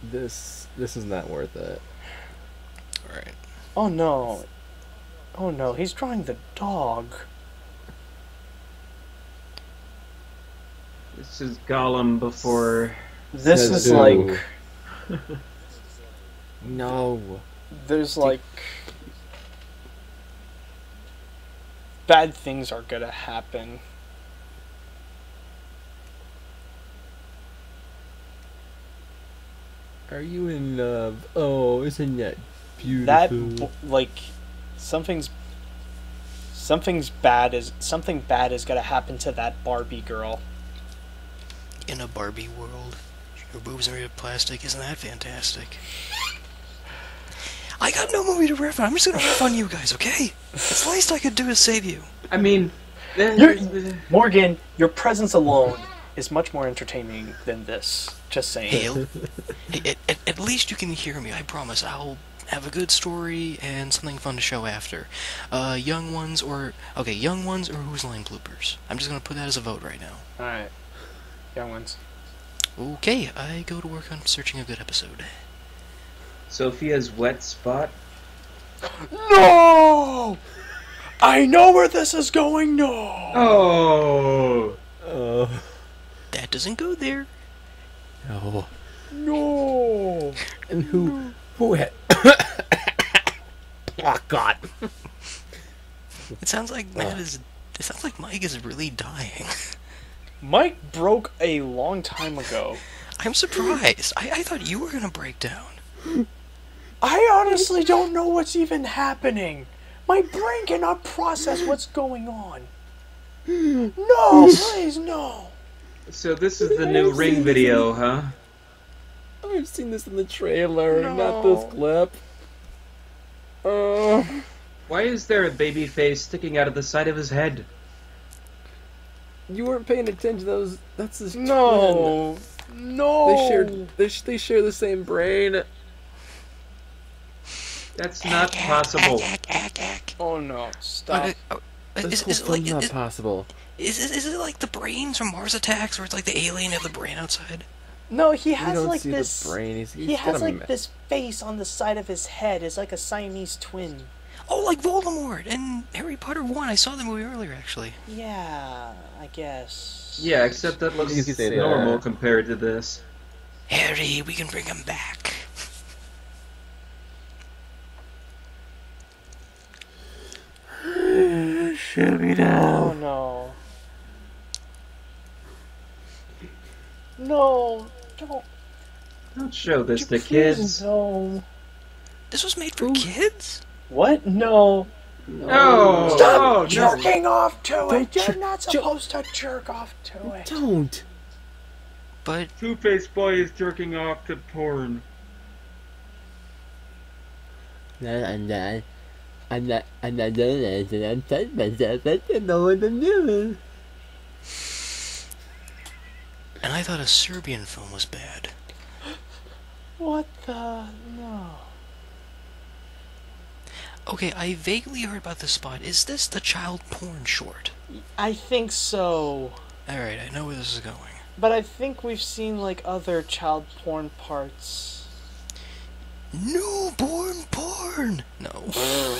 This this is not worth it. All right. Oh no. Oh no, he's drawing the dog. This is Gollum before. This Says is like. No. There's like. Bad things are gonna happen. Are you in love? Oh, isn't that That, beautiful? That like. Something's. Something's bad is. Something bad is gonna happen to that Barbie girl. In a Barbie world. Her boobs are made of plastic. Isn't that fantastic? I got no movie to riff on. I'm just gonna riff on you guys, okay? It's the least I could do is save you. I mean, You're- Morgan, your presence alone is much more entertaining than this. Just saying. Hey, at, at, at least you can hear me. I promise. I'll have a good story and something fun to show after. Uh, young ones or okay, young ones or Whose Line bloopers. I'm just gonna put that as a vote right now. All right, young ones. Okay, I go to work on searching a good episode. Sophia's wet spot. No! I know where this is going. No. Oh, Oh That doesn't go there. no. No. And who who had? oh God. It sounds like Matt uh. is. It sounds like Mike is really dying. Mike broke a long time ago. I'm surprised. I, I thought you were gonna break down. I honestly don't know what's even happening. My brain cannot process what's going on. No, please, no. So this is the new Ring video, huh? I've seen this in the trailer, not this clip. Uh, Why is there a baby face sticking out of the side of his head? you weren't paying attention. That was that's his twin. No. No. They shared. They, sh- they share the same brain. That's not possible. Ack, ack, ack. Oh no. Stop. Uh, uh, This is, whole is, it like, thing's not is, possible. Is, is, is it like the brains from Mars Attacks, where it's like the alien have the brain outside? No, he has don't like see this. the brain. He's, he's he has like ma- this face on the side of his head. It's like a Siamese twin. Oh, like Voldemort and Harry Potter 1. I saw the movie earlier, actually. Yeah, I guess. Yeah, except that looks You can say that. normal compared to this. Harry, we can bring him back. Shoot me down. Oh down. no. No, don't. Don't show this to kids. No. This was made for kids? What? No. No! Stop oh, no. jerking off to Don't it. You're not supposed to jerk off to it. Don't. But Two-Face Boy is jerking off to porn. I'm not. I'm not. I'm not doing this, and I'm telling myself I don't know what I'm doing. And I thought a Serbian film was bad. What the? No. Okay, I vaguely heard about this spot. Is this the child porn short? I think so. Alright, I know where this is going. But I think we've seen like other child porn parts. Newborn porn! No.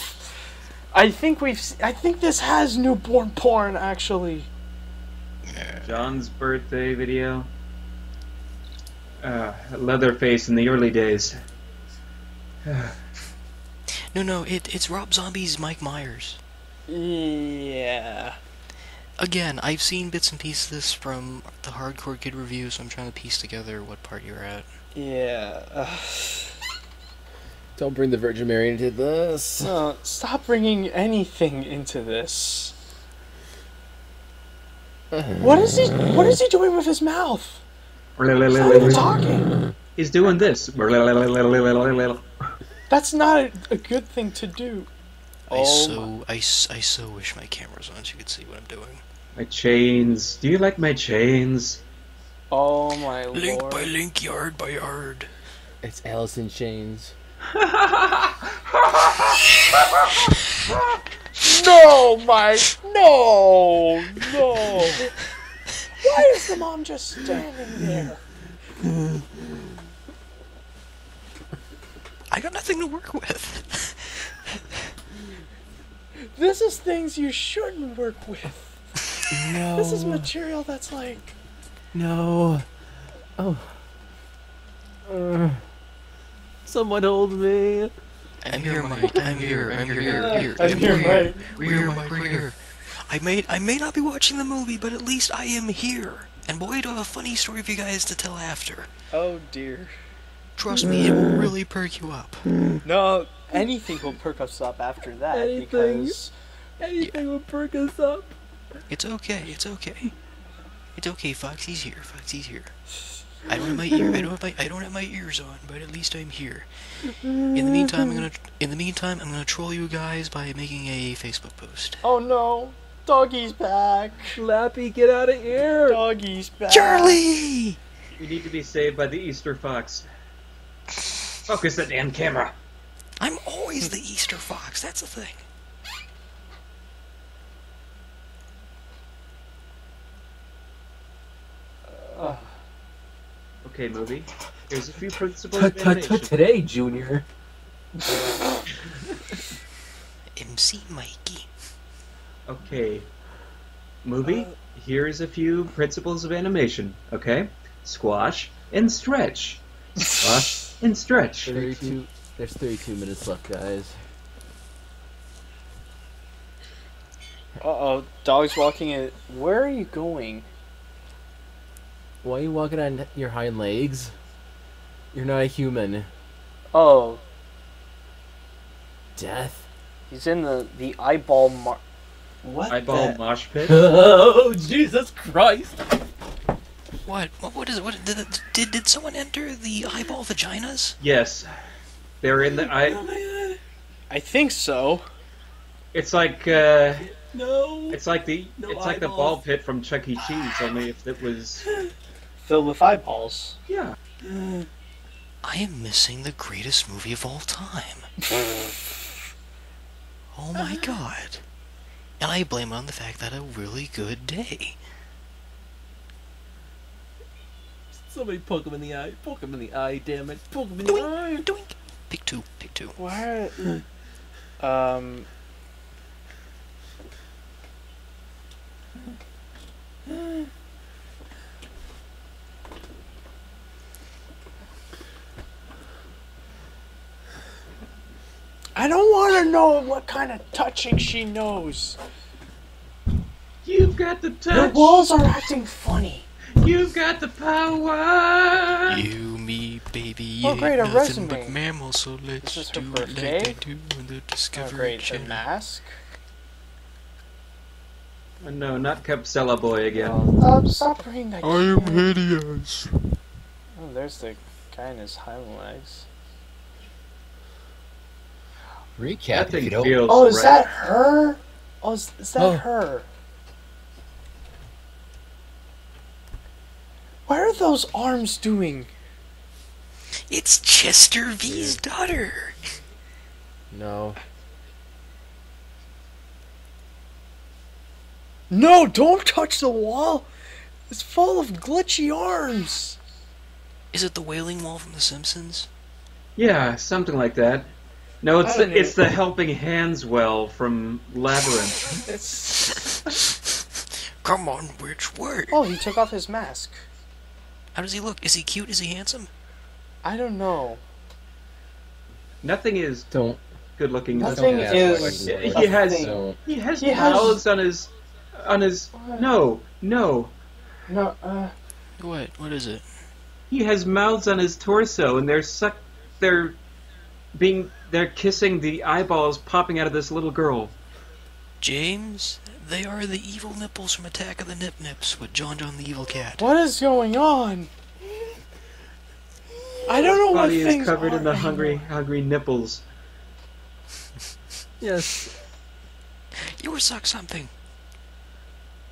I think we've. I think this has newborn porn actually. John's birthday video. Uh, Leatherface in the early days. No, no, it, it's Rob Zombie's Mike Myers. Yeah. Again, I've seen bits and pieces of this from the Hardcore Kid review, so I'm trying to piece together what part you're at. Yeah. Ugh. Don't bring the Virgin Mary into this. No, stop bringing anything into this. What is he? What is he doing with his mouth? He's not even talking. He's doing this. That's not a, a good thing to do. I Oh so I, s- I so wish my camera was on so you could see what I'm doing. My chains. Do you like my chains? Oh my Link lord. by link, yard by yard. It's Alice in Chains. No, Mike. No, no. Why is the mom just standing there? I got nothing to work with. This is things you shouldn't work with. No. This is material that's like. No. Oh. Uh, someone hold me. I'm here, Mike. I'm here. I'm here. here. I'm here, Mike. We're here, Mike. We're here. I may I may not be watching the movie, but at least I am here. And boy, do I have a funny story for you guys to tell after. Oh dear. Trust me, it will really perk you up. No, anything will perk us up after that Anything. because Anything will perk us up. It's okay. It's okay. It's okay. Foxy's here. Foxy's here. I don't have my ear. I don't have my. I don't have my ears on, but at least I'm here. In the meantime, I'm gonna. In the meantime, I'm gonna troll you guys by making a Facebook post. Oh no, doggy's back. Labby, get out of here! Doggy's back. Charlie. You need to be saved by the Easter fox. Focus the damn camera. I'm always the Easter fox. That's the thing. Okay, movie. Here's a few principles of tut tut animation. today, Junior. MC Mikey. Okay. Movie, here's a few principles of animation, okay? Squash and stretch. Squash and stretch. 32. There's 32 minutes left, guys. Uh oh, dog's walking in. Where are you going? Why are you walking on your hind legs? You're not a human. Oh, Death. he's in the the eyeball mar. What? Eyeball the- mosh pit. Oh, Jesus Christ! What? What? What is? What did? Did did someone enter the eyeball vaginas? Yes. They're in the eye. I think so. It's like uh, No. it's like the No it's like the ball pit from Chuck E. Cheese. Only if it was Filled with eyeballs. yeah. I am missing the greatest movie of all time. Oh my god. And I blame it on the fact that a really good day. Somebody poke him in the eye. Poke him in the eye, damn it. Poke him in the eye. Doink, doink. Pick two, pick two. Where? um. I don't want to know what kind of touching she knows. You've got the touch. The walls are acting funny. You've got the power. You, me, baby, Oh, ain't great, a nothing resume. but mammals, so let's This is her do it like birthday? they do on the Oh, Discovery great, the Channel. mask. Oh, no, not Capsella Boy again. Oh, stop, stop bringing that. hideous. Oh, there's the guy in his hind legs. Recap That if thing you don't. feels Oh, is right. that her? Oh, is, is that Oh. her? What are those arms doing? It's Chester V's daughter. No. No, don't touch the wall. It's full of glitchy arms. Is it the Wailing Wall from The Simpsons? Yeah, something like that. No, it's the, don't it's the Helping Hands well from Labyrinth. Come on, which way? oh, he took off his mask. How does he look? Is he cute? Is he handsome? I don't know. Nothing is Don't. good looking. Nothing ask is. He has- thing. He has He has- mouths on his on his no no. No, uh, What? What is it? He has mouths on his torso, and they're suck. They're being. They're kissing the eyeballs popping out of this little girl. James? They are the evil nipples from Attack of the Nip Nips with John John the Evil Cat. what is going on? I don't know what Body things is covered are in the anymore. hungry, hungry nipples. Yes. You suck something.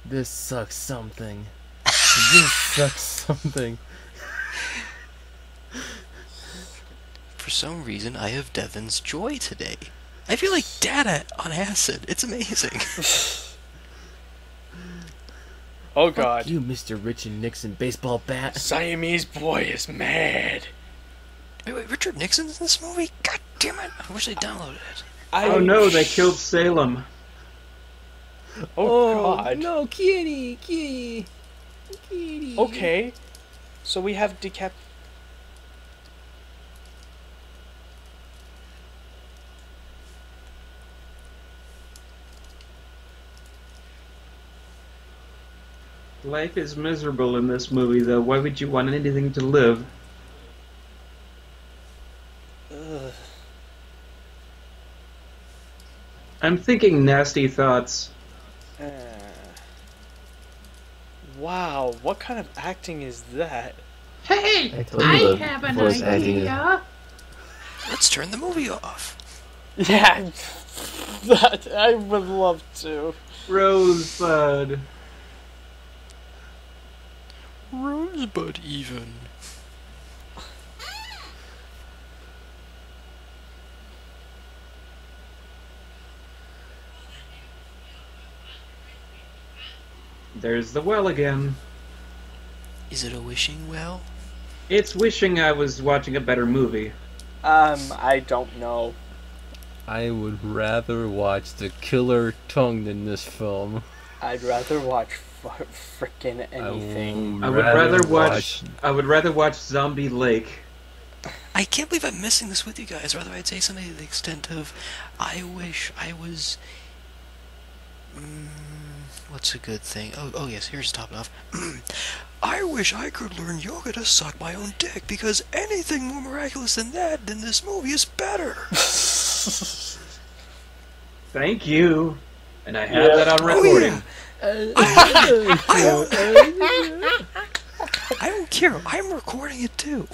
This sucks something. this sucks something. For some reason, I have Devin's joy today. I feel like data on acid. It's amazing. Oh Fuck God, You, Mr. Richard Nixon baseball bat. Siamese boy is mad. wait, wait, Richard Nixon's in this movie? God damn it! I wish they downloaded it. I, Oh no, they killed Salem. Oh, oh God. no, kitty, kitty, kitty. Okay, so we have decap. Life is miserable in this movie, though. Why would you want anything to live? Ugh. I'm thinking nasty thoughts. Uh, wow, what kind of acting is that? Hey, I I have an voice idea. Let's turn the movie off. Yeah, that I would love to. Rosebud. Rosebud, even. There's the well again. Is it a wishing well? It's wishing I was watching a better movie. Um, I don't know. I would rather watch the killer tongue than this film. I'd rather watch f- frickin' anything. I would rather watch. I would rather watch Zombie Lake. I can't believe I'm missing this with you guys. Rather, I'd say something to the extent of, I wish I was. Mm, what's a good thing? Oh, oh yes. Here's top it off. I wish I could learn yoga to suck my own dick because anything more miraculous than that than this movie is better. Thank you. And I have that on Oh, recording. I don't care. I'm recording it too.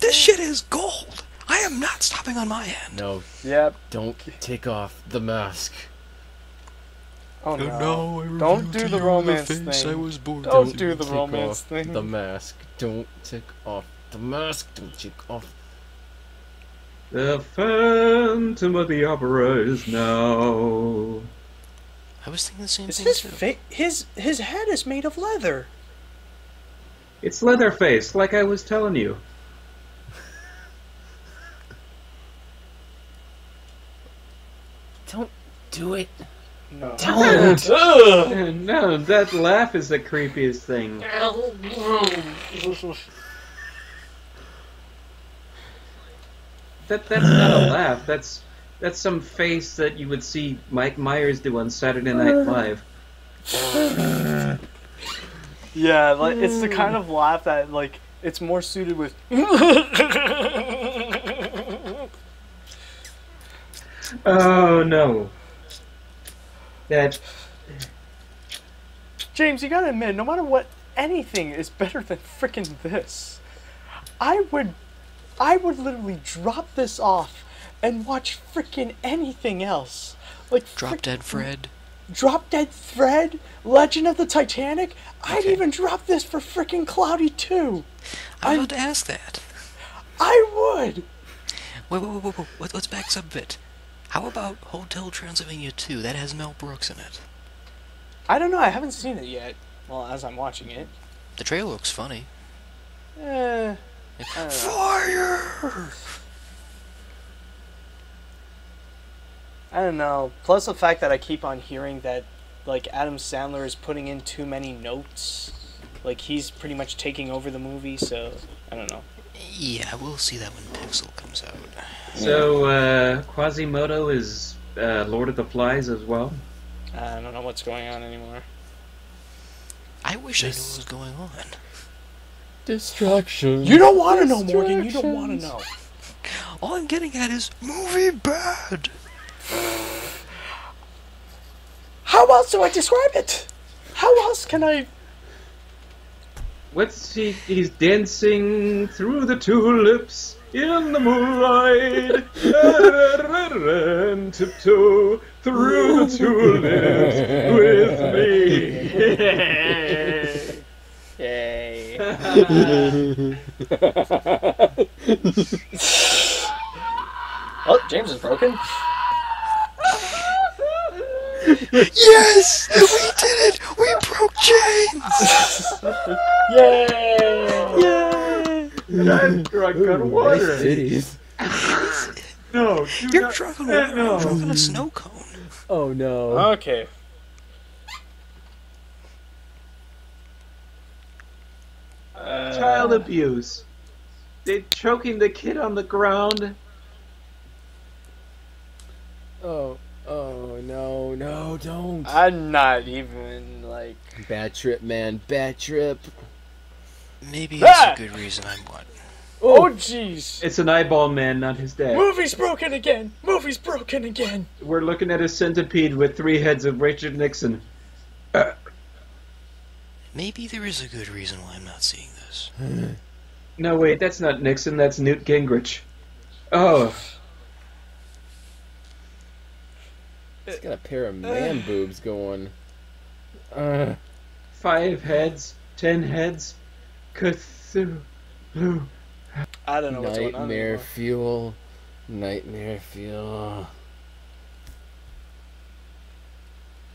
This shit is gold. I am not stopping on my end. No, Yep. don't take off the mask. Oh no. no, I Don't do the you romance face thing. I was born Don't to. do the Take romance off thing. The mask. Don't take off the mask. Don't take off. The Phantom of the Opera is now. I was thinking the same Is thing his too. fa- his his head is made of leather. It's Leatherface, like I was telling you. Don't do it. No. Don't. No, that laugh is the creepiest thing. That that's not a laugh. That's that's some face that you would see Mike Myers do on Saturday Night uh. Live. Yeah, like it's the kind of laugh that like it's more suited with. Oh no. That James, you gotta admit, no matter what, anything is better than frickin' this. I would, I would literally drop this off and watch frickin' anything else. Like Drop frick- Dead Fred. Drop Dead Fred, Legend of the Titanic. I'd even drop this for frickin' Cloudy 2. I I- ask that. I would. Wait, wait, wait, wait, wait. Let- Let's back up a bit. How about Hotel Transylvania 2? That has Mel Brooks in it. I don't know. I haven't seen it yet. Well, as I'm watching it. The trailer looks funny. Eh, I don't know. Fire! I don't know. Plus the fact that I keep on hearing that, like, Adam Sandler is putting in too many notes. Like, he's pretty much taking over the movie, so I don't know. Yeah, we'll see that when Pixel comes out. so uh, Quasimodo is uh, Lord of the Flies as well. I don't know what's going on anymore. I wish I knew This- what was going on. Distraction. You don't want to know, Morgan. You don't want to know. All I'm getting at is movie bad. How else do I describe it? How else can I? What's he? He's dancing through the tulips in the moonlight and tiptoe through the tulips with me. Yay! oh, James is broken. Yes! we did it! We broke chains! Yay! Yay! I'm drunk on water. Cities. No, do You're not- drunk on water. No. I'm drunk on a snow cone. Oh no. Okay. Uh, Child abuse. They're choking the kid on the ground. Oh. Oh no. No. Don't. I'm not even like. Bad trip, man. Bad trip. Maybe it's Ah! a good reason I'm what? Oh jeez. It's an eyeball man, not his dad. Movie's broken again. Movie's broken again. We're looking at a centipede with three heads of Richard Nixon. Maybe there is a good reason why I'm not seeing this. No, wait, that's not Nixon. That's Newt Gingrich. Oh, It's got a pair of man boobs going. Uh, five heads, ten heads. Cthulhu. I don't know what's going on nightmare fuel. Nightmare fuel.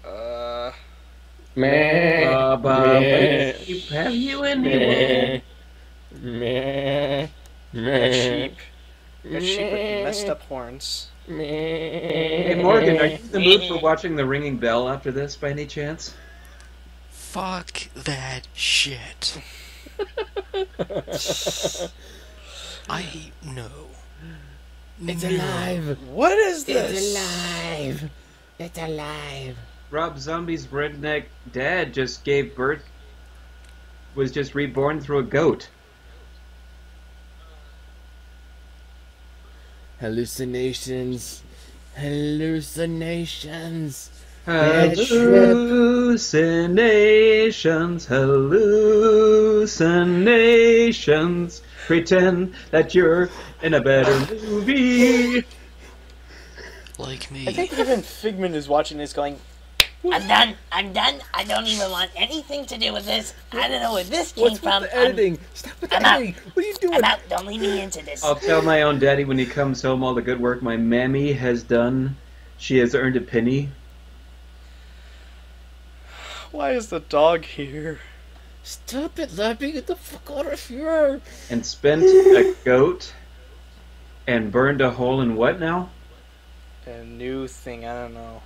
Uh, Meh. Baba, Meh. have you anyone? Meh. that Meh. sheep. That sheep with messed up horns. Hey Morgan, are you in the mood for watching The Ringing Bell after this, by any chance? Fuck that shit. I know. It's No. alive. What is this? It's alive. It's alive. Rob Zombie's redneck dad just gave birth, was just reborn through a goat. Hallucinations. Hallucinations. Bad trip. Hallucinations, hallucinations. Pretend that you're in a better movie. Like me. I think even Figment is watching this going, I'm done. I'm done. I don't even want anything to do with this. I don't know where this came What's from. with the editing? Stop with the I'm out. editing. What are you doing? I'm, I'm out. Don't leave me into this. I'll tell my own daddy when he comes home all the good work my mammy has done. She has earned a penny. why is the dog here? Stop it, Labby. Get the fuck out of here. and spent a goat and burned a hole in what now? A new thing, I don't know.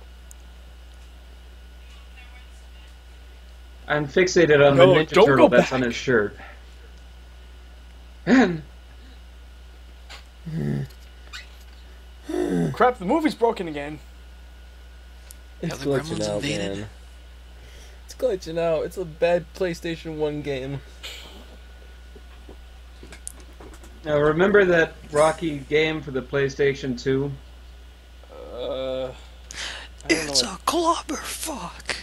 I'm fixated on No, the Ninja don't Turtle that's back. on his shirt. And Crap, the movie's broken again. It's Have glitching out, invaded? man. It's glitching out. It's a bad PlayStation 1 game. now remember that Rocky game for the PlayStation 2? Uh, I don't know. It's What, a clobber fuck.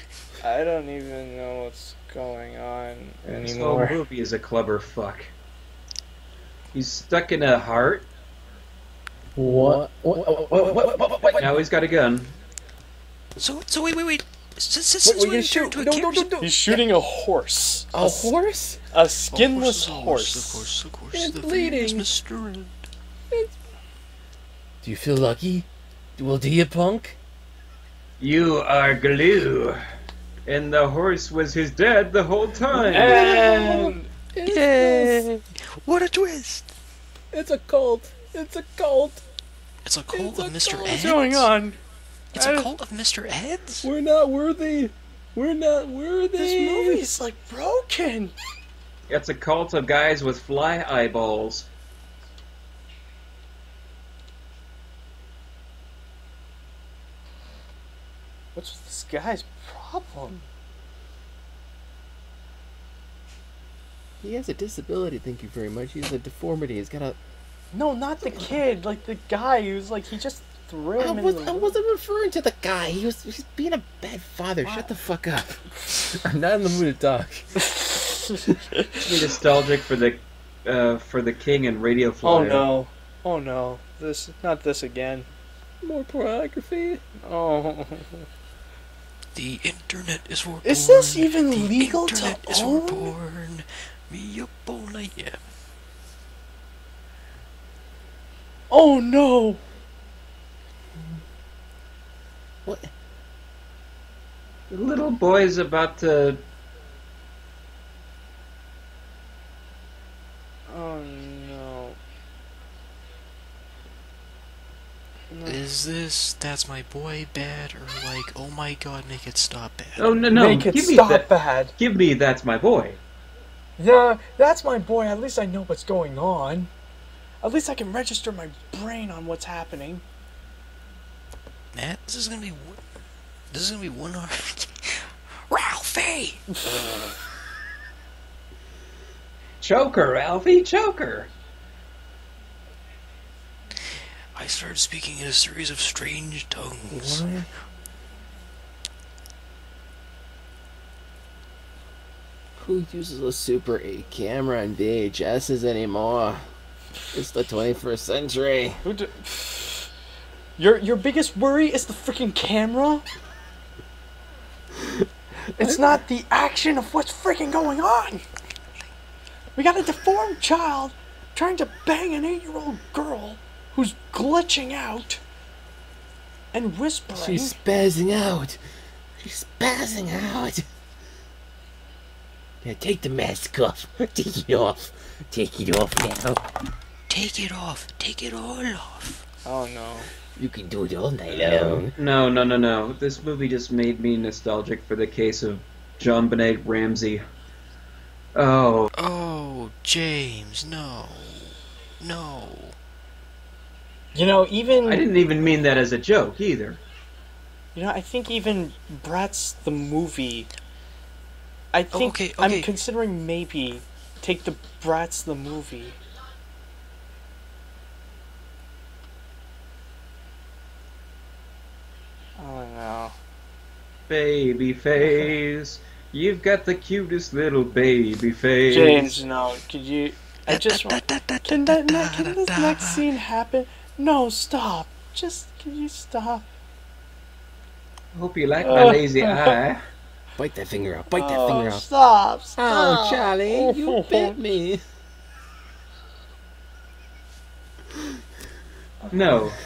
I don't even know what's going on This whole anymore. movie is a clever fuck. He's stuck in a heart. What? What? What? What? What? What? Now he's got a gun. So, so wait, wait, wait. Since, since, What? since What? when You did you shoot? into a No! No! character- No! No! He's shooting a horse. A horse? A skinless course, horse. Of course, of course. It's the bleeding. famous Mr. Ed. Do you feel lucky? Well, do you, punk? You are glue. And the horse was his dad the whole time. And It's. What a twist! It's a cult. It's a cult. It's a cult It's of a Mr. cult. Eds? what's going on? It's I a cult of Mr. Eds? We're not worthy. We're not worthy. This movie's like broken. It's a cult of guys with fly eyeballs. What's with this guy's problem? He has a disability. Thank you very much. He has a deformity. He's got a. No, not the kid. Like the guy who's like he just threw I, him was, in I wasn't referring to the guy. He was he's being a bad father. Shut the fuck up. I'm not in the mood to talk. Be nostalgic for the uh, for the king and Radio flyer. oh no. Oh no. This not this again. More pornography. Oh. The internet is for Is porn. this even the legal to internet is own? for porn. Me up all night, yeah. Oh no. What? The little boy's about to. Oh no. No. Is this that's my boy bad or like oh my god make it stop bad? Oh no no! Make it give me stop that. bad. Give me that's my boy. Yeah, that's my boy. At least I know what's going on. At least I can register my brain on what's happening. Matt, this is gonna be one- this is gonna be one hard. Ralphie. Choker, Ralphie, choker. I started speaking in a series of strange tongues. What? Who uses a Super 8 camera and VHSs anymore? It's the 21st century. Who d- Your your biggest worry is the freaking camera. It's not the action of what's freaking going on. We got a deformed child trying to bang an eight-year-old girl who's glitching out and whispering. She's spazzing out. She's spazzing out. Now take the mask off. Take it off. Take it off now. Take it off. Take it all off. Oh no. You can do it all night long. No, no, no, no. This movie just made me nostalgic for the case of JonBenét Ramsey. Oh, Oh, James, no. No. You know, even I didn't even mean that as a joke either. You know, I think even Bratz the movie. I oh, think okay, I'm considering maybe take the Bratz the movie. Oh no. Baby face. You've got the cutest little baby face. James, no. Could you? I just want. Can that can this next scene happen? No, stop. Just can you stop? I hope you like my lazy eye. Bite that finger off. Bite that oh, finger off. Stop! Oh, Charlie, you bit me. No.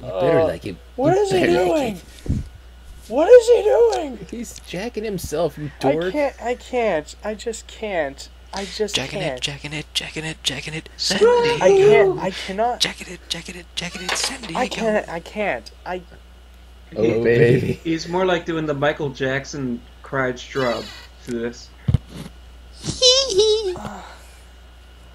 You better Uh, like it. What You is he better like doing? What is he doing? He's jacking himself, you I can't. I can't. I just can't. I just Jacking it, can't. jacking it, jacking it, jacking it. Sandy. I can't. I cannot. Jacking it, jacking it, jacking it. Sandy. I can't. I can't. I. Oh, baby. He's more like doing the Michael Jackson cried shrub to this.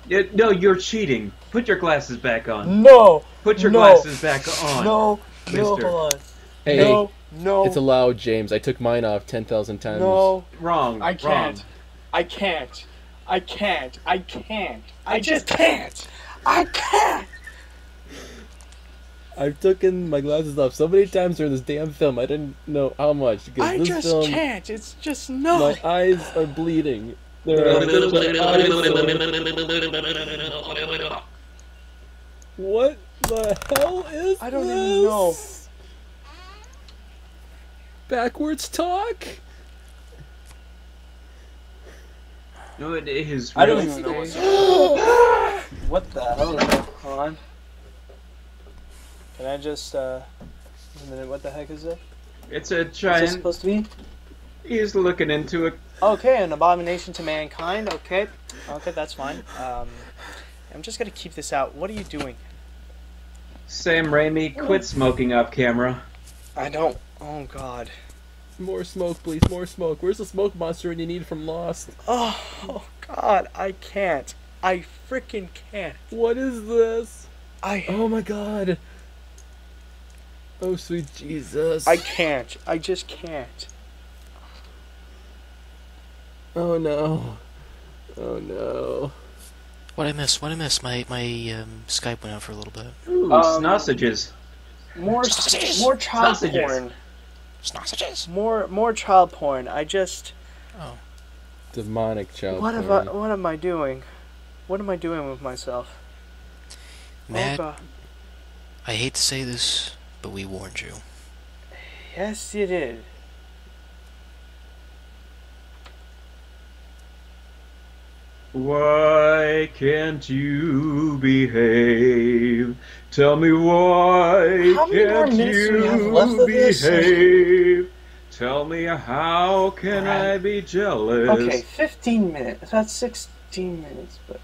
Yeah, no, you're cheating. Put your glasses back on. No. Put your No. glasses back on. No. No. mister. Hold on. Hey, No. No. it's allowed, James. I took mine off 10,000 times. no. Wrong. I can't. Wrong. I can't. I can't. I can't. I just can't. I can't. I've taken my glasses off so many times during this damn film. I didn't know how much. Because I this just film, can't. It's just no. my eyes are bleeding. There are my eyes are- What the hell is I don't this? even know. Backwards talk? No, it is. I don't even know what's What the hell? Hold on. Can I just, uh. What the heck is it? It's a What's this giant. supposed to be? He's looking into it. Okay, an abomination to mankind. Okay. Okay, that's fine. Um. I'm just gonna keep this out. What are you doing? Sam Raimi, quit smoking off camera. I don't. Oh, God. More smoke, please. More smoke. Where's the smoke monster you need from Lost? Oh, oh, God. I can't. I freaking can't. What is this? I. Oh my god. Oh sweet Jesus. I can't. I just can't. Oh no. Oh no. What I miss? What I miss? My my um, Skype went out for a little bit. Ooh, Um, sausages. More, Sausages. more child Sausages. porn. Sausages. More, more child porn. I just. Oh. Demonic child. What am I? porn. What am I doing? What am I doing with myself? Oh, Matt, Oh I hate to say this, but we warned you. Yes, you did. Why can't you behave? Tell me why How many more can't minutes do we have you left of this? behave? Tell me how can Alright. I be jealous Okay, 15 minutes. That's 16 minutes, but.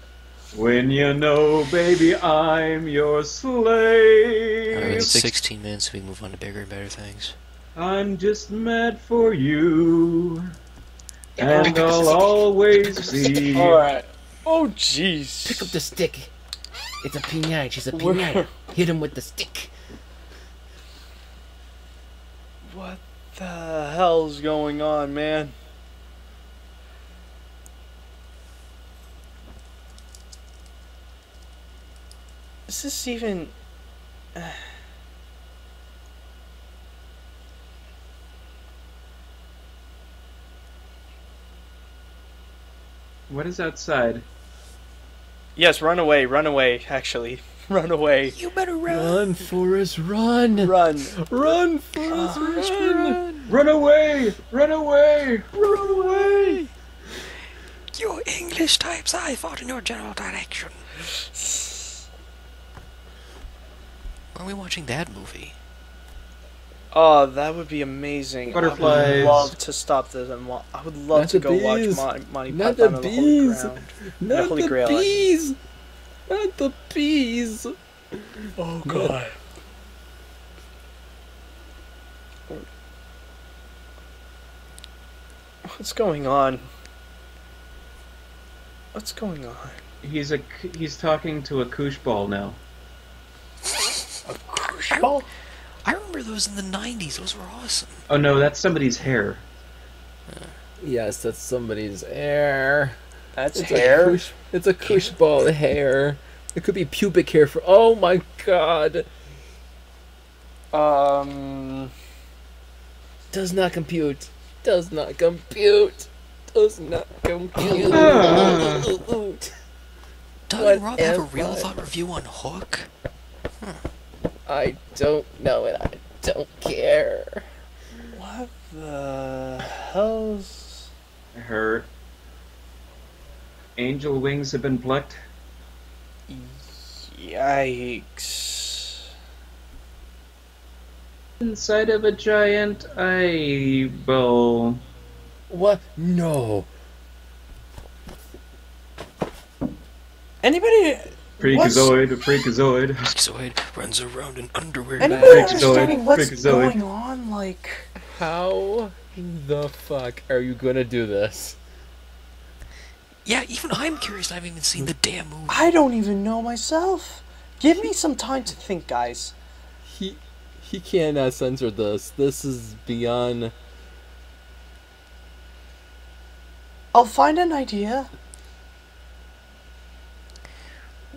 when you know, baby, I'm your slave? Alright, 16 minutes. We move on to bigger and better things. I'm just mad for you, and I'll always be. Alright. Oh, jeez. Pick up the stick. It's a pinata. She's a pinata. Hit him with the stick. What the hell's going on, man? Is this even... What is outside? Yes, run away, run away, actually. Run away. You better run. Run, Forrest, run! Run. Run, Forrest, run! Run away! Run away! Run away! You English types, I fought in your general direction. Why are we watching that movie? Oh, that would be amazing. I would love to stop this and wa- I would love Not to the go watch bees. Mon- Monty Not Python the on the Holy bees. Ground. Not Holy the Grail, bees! Not the bees! Oh god. What's going on? What's going on? He's a he's talking to a koosh ball now. Oh, I remember those in the 90s. Those were awesome. Oh no, that's somebody's hair. Yes, that's somebody's hair. that's It's A hair. koosh, it's a koosh ball hair. It could be pubic hair for. Oh my god! Um, Does not compute. Does not compute. Does not compute. Doug and Rob have a real thought review on Hook. I don't know it. I don't care. what the hell's? Her angel wings have been plucked. Yikes! Inside of a giant eyeball. What? No. Anybody? Freakazoid, a freakazoid. Schizoid runs around in underwear. Anybody Freakazoid, understanding what's freakazoid. going on? Like, How the fuck are you gonna do this? Yeah, even I'm curious. I haven't even seen the damn movie. I don't even know myself. Give me some time to think, guys. He he cannot uh, censor this. This is beyond. I'll find an idea.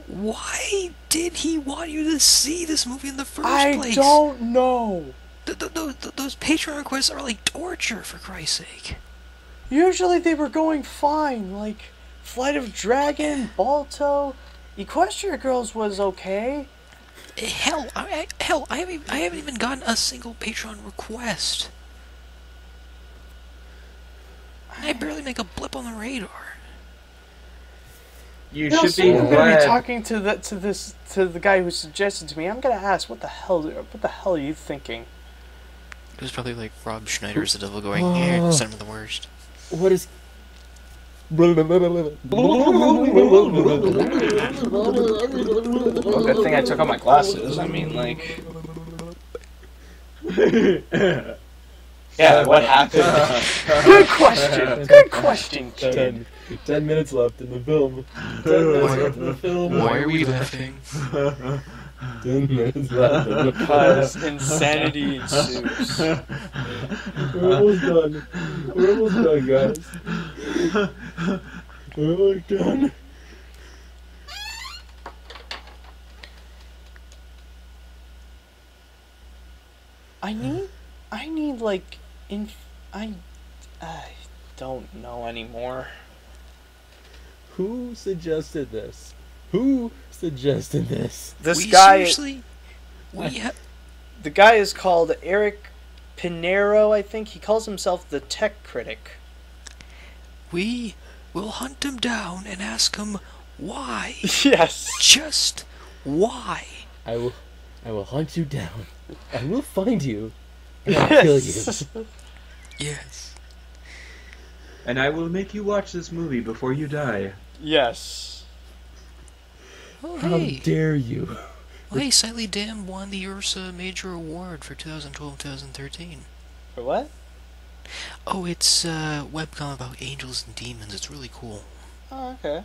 Why did he want you to see this movie in the first I place? I don't know. Th- th- th- th- those Patreon requests are like torture, for Christ's sake. Usually they were going fine, like Flight of Dragon, Balto, Equestria Girls was okay. Eh, hell, I, I, hell, I haven't, I haven't even gotten a single Patreon request. I barely make a blip on the radar. You You know, should so be I'm gonna be talking to the to this to the guy who suggested to me. I'm gonna ask, what the hell? What the hell are you thinking? It was probably like Rob Schneider's The Devil going, eh, send him the worst. What is? Well, good thing I took out my glasses. I mean, like. yeah, what happened? Good question. Good question, kid. Ten, ten minutes left in the film. Ten minutes left in the film. Why are we laughing? Ten minutes left. In the Because film. insanity ensues. We're almost done. We're almost done, guys. We're almost done. I need, I need like, in, I, I don't know anymore. Who suggested this? Who suggested this? This we guy, seriously, we ha- the guy is called Eric Pinero. I think he calls himself the Tech Critic. we will hunt him down and ask him why. Yes. Just why? I will, I will hunt you down. I will find you. And I'll kill you. Yes. Yes. And I will make you watch this movie before you die. Yes. Oh, How hey. dare you? Oh, hey, Slightly Damned won the Ursa Major Award for 2012-2013. For what? Oh, it's a webcomic about angels and demons. It's really cool. Oh, okay.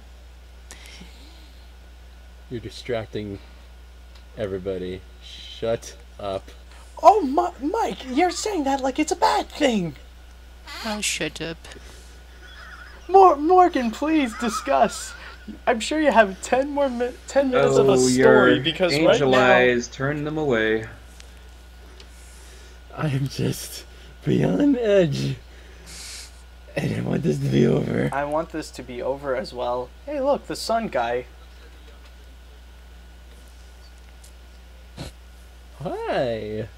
You're distracting everybody. Shut up. Oh, my, Mike, you're saying that like it's a bad thing. Oh, shut up. Mor- Morgan, please discuss. I'm sure you have ten more mi- ten minutes of a Oh, story your because right angel now. eyes, turn them away. I am just beyond edge. And I want this to be over. I want this to be over as well. Hey, look, the sun guy. Hi.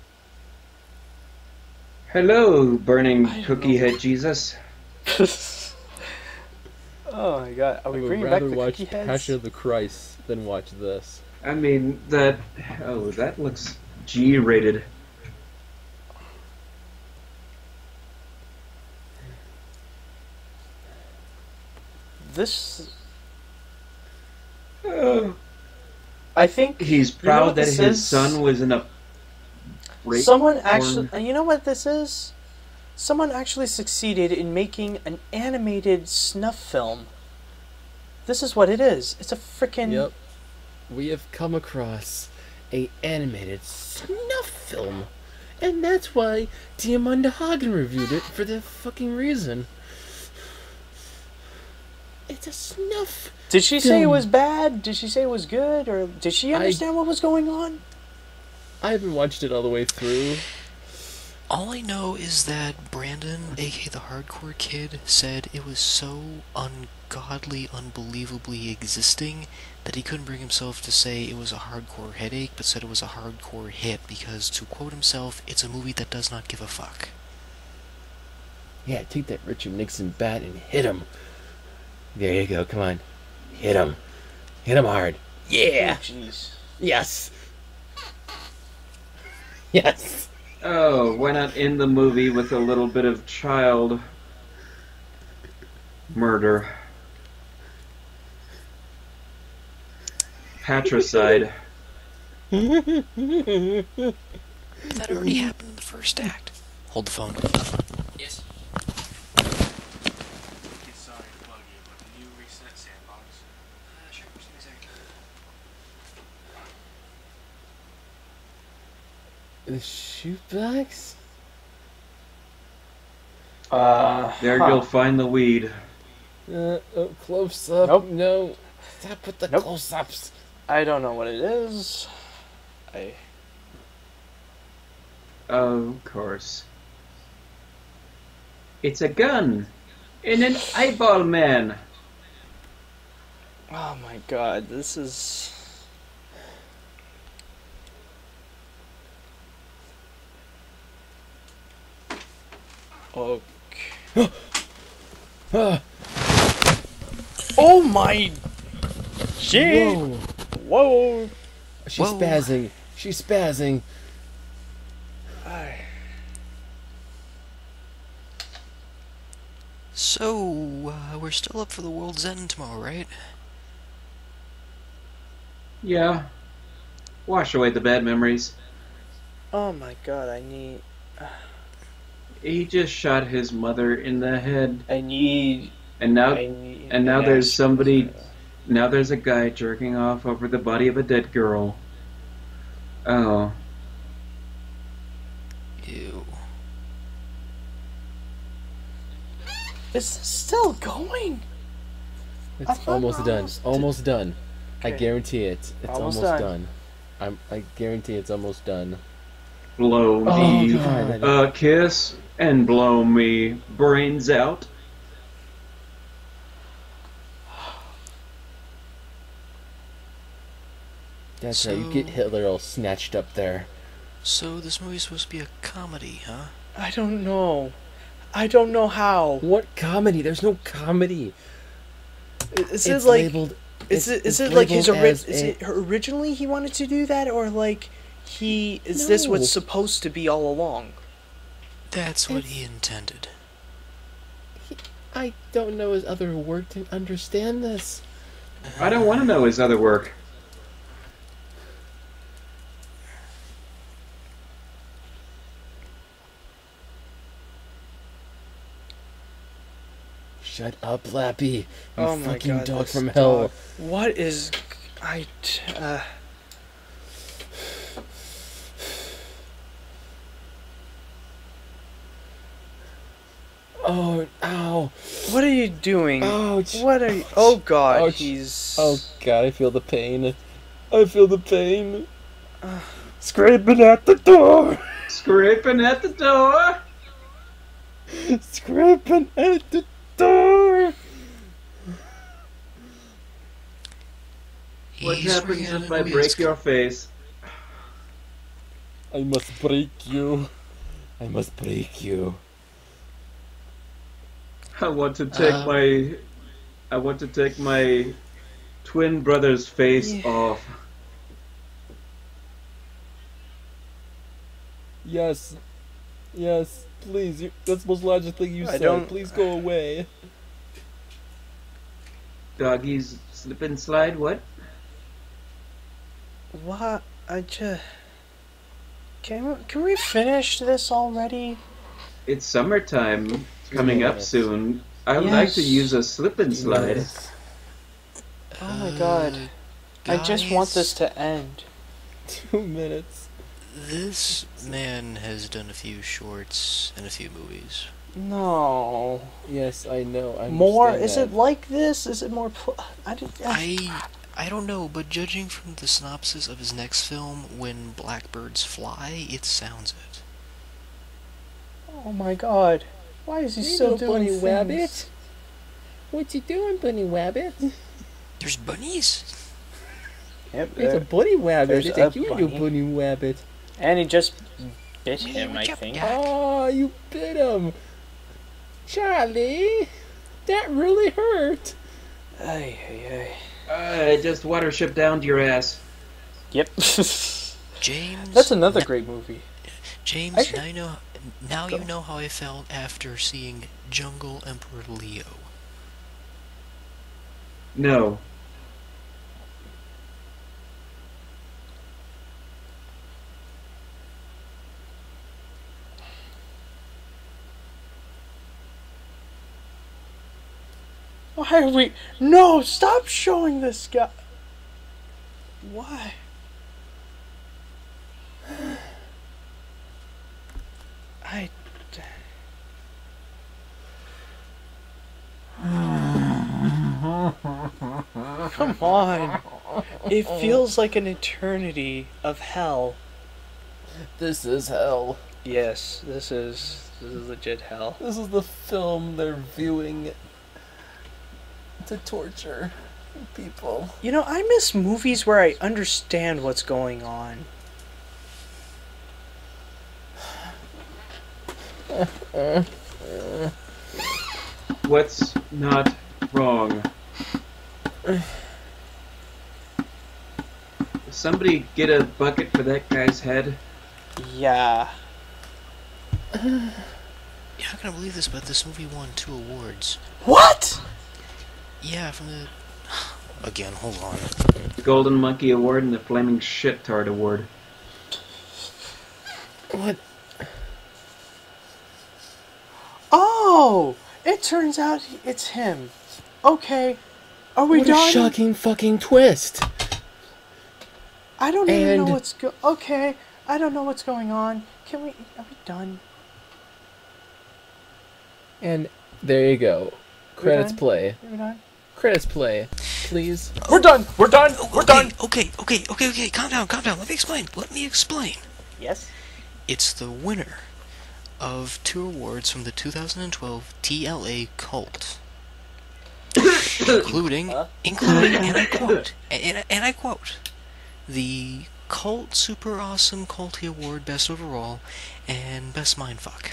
Hello, burning cookie know. head Jesus. oh my god, are I would bringing back rather the watch cookie heads? Passion of the Christ than watch this. I mean that. Oh, that looks G-rated. This, Oh, I think he's You know proud that his is? son was in a. rape someone actually. uh, You know what this is? Someone actually succeeded in making an animated snuff film. This is what it is. It's a freaking. Yep. We have come across a animated snuff film. And that's why Diamanda Hagen reviewed it for that fucking reason. It's a snuff. Did she say it was bad? Did she say it was good? Or did she I- understand what was going on? I haven't watched it all the way through. All I know is that Brandon, aka the hardcore kid, said it was so ungodly, unbelievably existing that he couldn't bring himself to say it was a hardcore headache, but said it was a hardcore hit because, to quote himself, it's a movie that does not give a fuck. Yeah, take that Richard Nixon bat and hit him. There you go. Come on. Hit him. Hit him hard. Yeah. Oh, Jeez. Yes. Yes. Oh, why not end the movie with a little bit of child murder? Patricide. That already happened in the first act. Hold the phone. Yes. Sorry to bug you, but can you reset Sandbox? Uh, sure, just give me a second. The shoebox? Uh, There huh. you'll find the weed. Uh, oh, close up. Nope. No. Stop with the Nope. close ups. I don't know what it is. I. Of course. It's a gun! In an eyeball man! Oh my god, this is. Okay. Oh my. Shit! whoa. Whoa! She's Whoa. spazzing. She's spazzing. So, uh, we're still up for the world's end tomorrow, right? Yeah. Wash away the bad memories. Oh my god, I need. He just shot his mother in the head. I need. And now I need. and now there's Yes. somebody- now there's a guy jerking off over the body of a dead girl. Oh. Ew. Is this still going? It's almost done. almost- Almost done. I guarantee it. It's Almost almost, done. done. I'm. I guarantee it's almost done. Blow Oh, me God. Oh, a kiss and blow me brains out. That's right. You get Hitler all snatched up there. So, this movie's supposed to be a comedy, huh? I don't know. I don't know how. What comedy? There's no comedy. Is it it's like? labeled. Is it's- it is it's it like his labeled ori- is it originally he wanted to do that or like he is this what's supposed to be all along? That's what It's- he intended. I don't know his other word to understand this. I don't want to know his other work. Shut up, Labby. You oh my fucking god, dog this from hell. What is I? uh Oh, ow. what are you doing? Ouch. What are you Oh god, Ouch. he's Oh god, I feel the pain. I feel the pain. Scraping at the door. Scraping at the door. scraping at the door. What He's happens if I break your face? I must break you. I must break you. I want to take Uh, my. I want to take my twin brother's face off. Yes. Yes. Please. You, that's the most logical thing you I said. don't- Please go away. Doggies slip and slide. What? What? I just. Can can we finish this already? It's summertime coming up soon. I would like to use a slip and slide. Oh my god. Uh, I just want this to end. Two minutes. This man has done a few shorts and a few movies. No. Yes, I know. I More? Is that. it like this? Is it more? Pl- I did. I I don't know, but judging from the synopsis of his next film, When Blackbirds Fly, it sounds it. Oh my god. Why is he Hey, still doing bunny things? wabbit? What you doing, bunny wabbit? There's bunnies. Yep. It's a bunny wabbit. there's It's a a cute bunny. bunny wabbit. And he just bit Yeah, him, I think. guy? Oh, you bit him. Charlie, that really hurt. Ay, ay, ay. Uh, just watership down to your ass. Yep. James. That's another great movie. James, Actually- now you know. You know how I felt after seeing Jungle Emperor Leo. No. Why are we? No! Stop showing this guy. Why? I. Come on. It feels like an eternity of hell. This is hell. Yes, this is this is legit hell. This is the film they're viewing to torture people. You know, I miss movies where I understand what's going on. What's not wrong? Somebody get a bucket for that guy's head. Yeah. Yeah, how can I believe this? But this movie won two awards. What? Yeah, from the. Again, hold on. Golden Monkey Award and the Flaming Shit Tart Award. What? Oh, it turns out it's him. Okay. Are we what done? a shocking fucking twist! I don't even know And- what's go. Okay, I don't know what's going on. Can we? Are we done? And there you go. Credits done? play. Are we done? Credits play. Please. We're done. We're done. We're okay, done. Okay, okay, okay, okay. Calm down, calm down. Let me explain. Let me explain. Yes. It's the winner of two awards from the 2012 TLA Cult, including, including, and I quote, and, and I quote, the Cult Super Awesome Culty Award Best Overall and Best Mindfuck.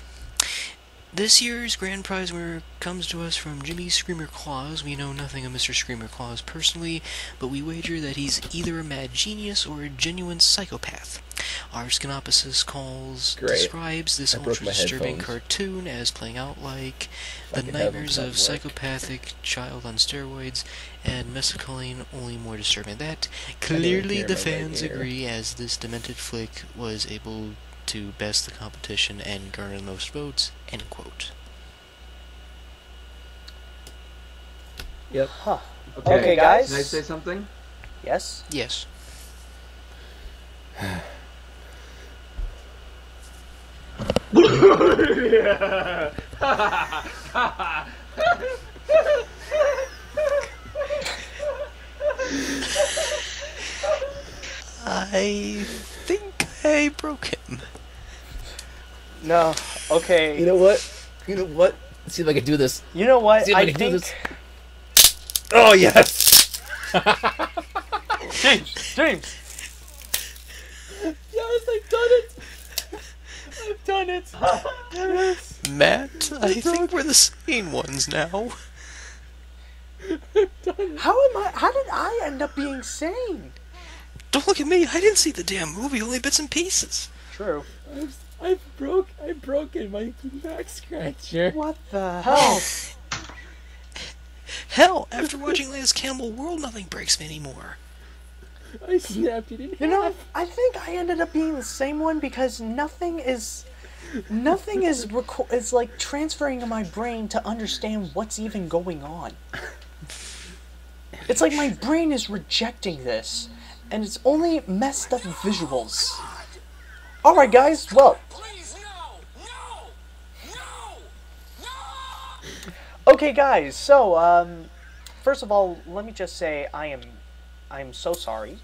This year's grand prize winner comes to us from Jimmy ScreamerClauz. We know nothing of Mr. ScreamerClauz personally, but we wager that he's either a mad genius or a genuine psychopath. Our Scanopoulos calls Great. describes this ultra disturbing cartoon as playing out like the nightmares of work. psychopathic child on steroids and mescaline only more disturbing that. Clearly the fans agree as this demented flick was able to best the competition and garner the most votes. End quote. Yep. Huh. Okay, Okay, guys. Can I say something? Yes. Yes. I think I broke him. No. Okay. You know what? You know what? Let's see if I can do this. You know what? See if I, I can do think this. Oh yes! James, James. Yes, I've done it. I've done it. yes. Matt, I think we're the sane ones now. How am I? How did I end up being sane? Don't look at me. I didn't see the damn movie, only bits and pieces. True. I've, I've broke. I've broken my back scratcher. What the hell? Hell, after watching Lance Campbell World, nothing breaks me anymore. I snapped it in half. You know, I think I ended up being the same one because nothing is, nothing is reco- is like transferring to my brain to understand what's even going on. It's like my brain is rejecting this, and it's only messed up visuals. All right, guys. Well, Please, no! No! No! No! okay, guys. So, um, first of all, let me just say I am, I am so sorry.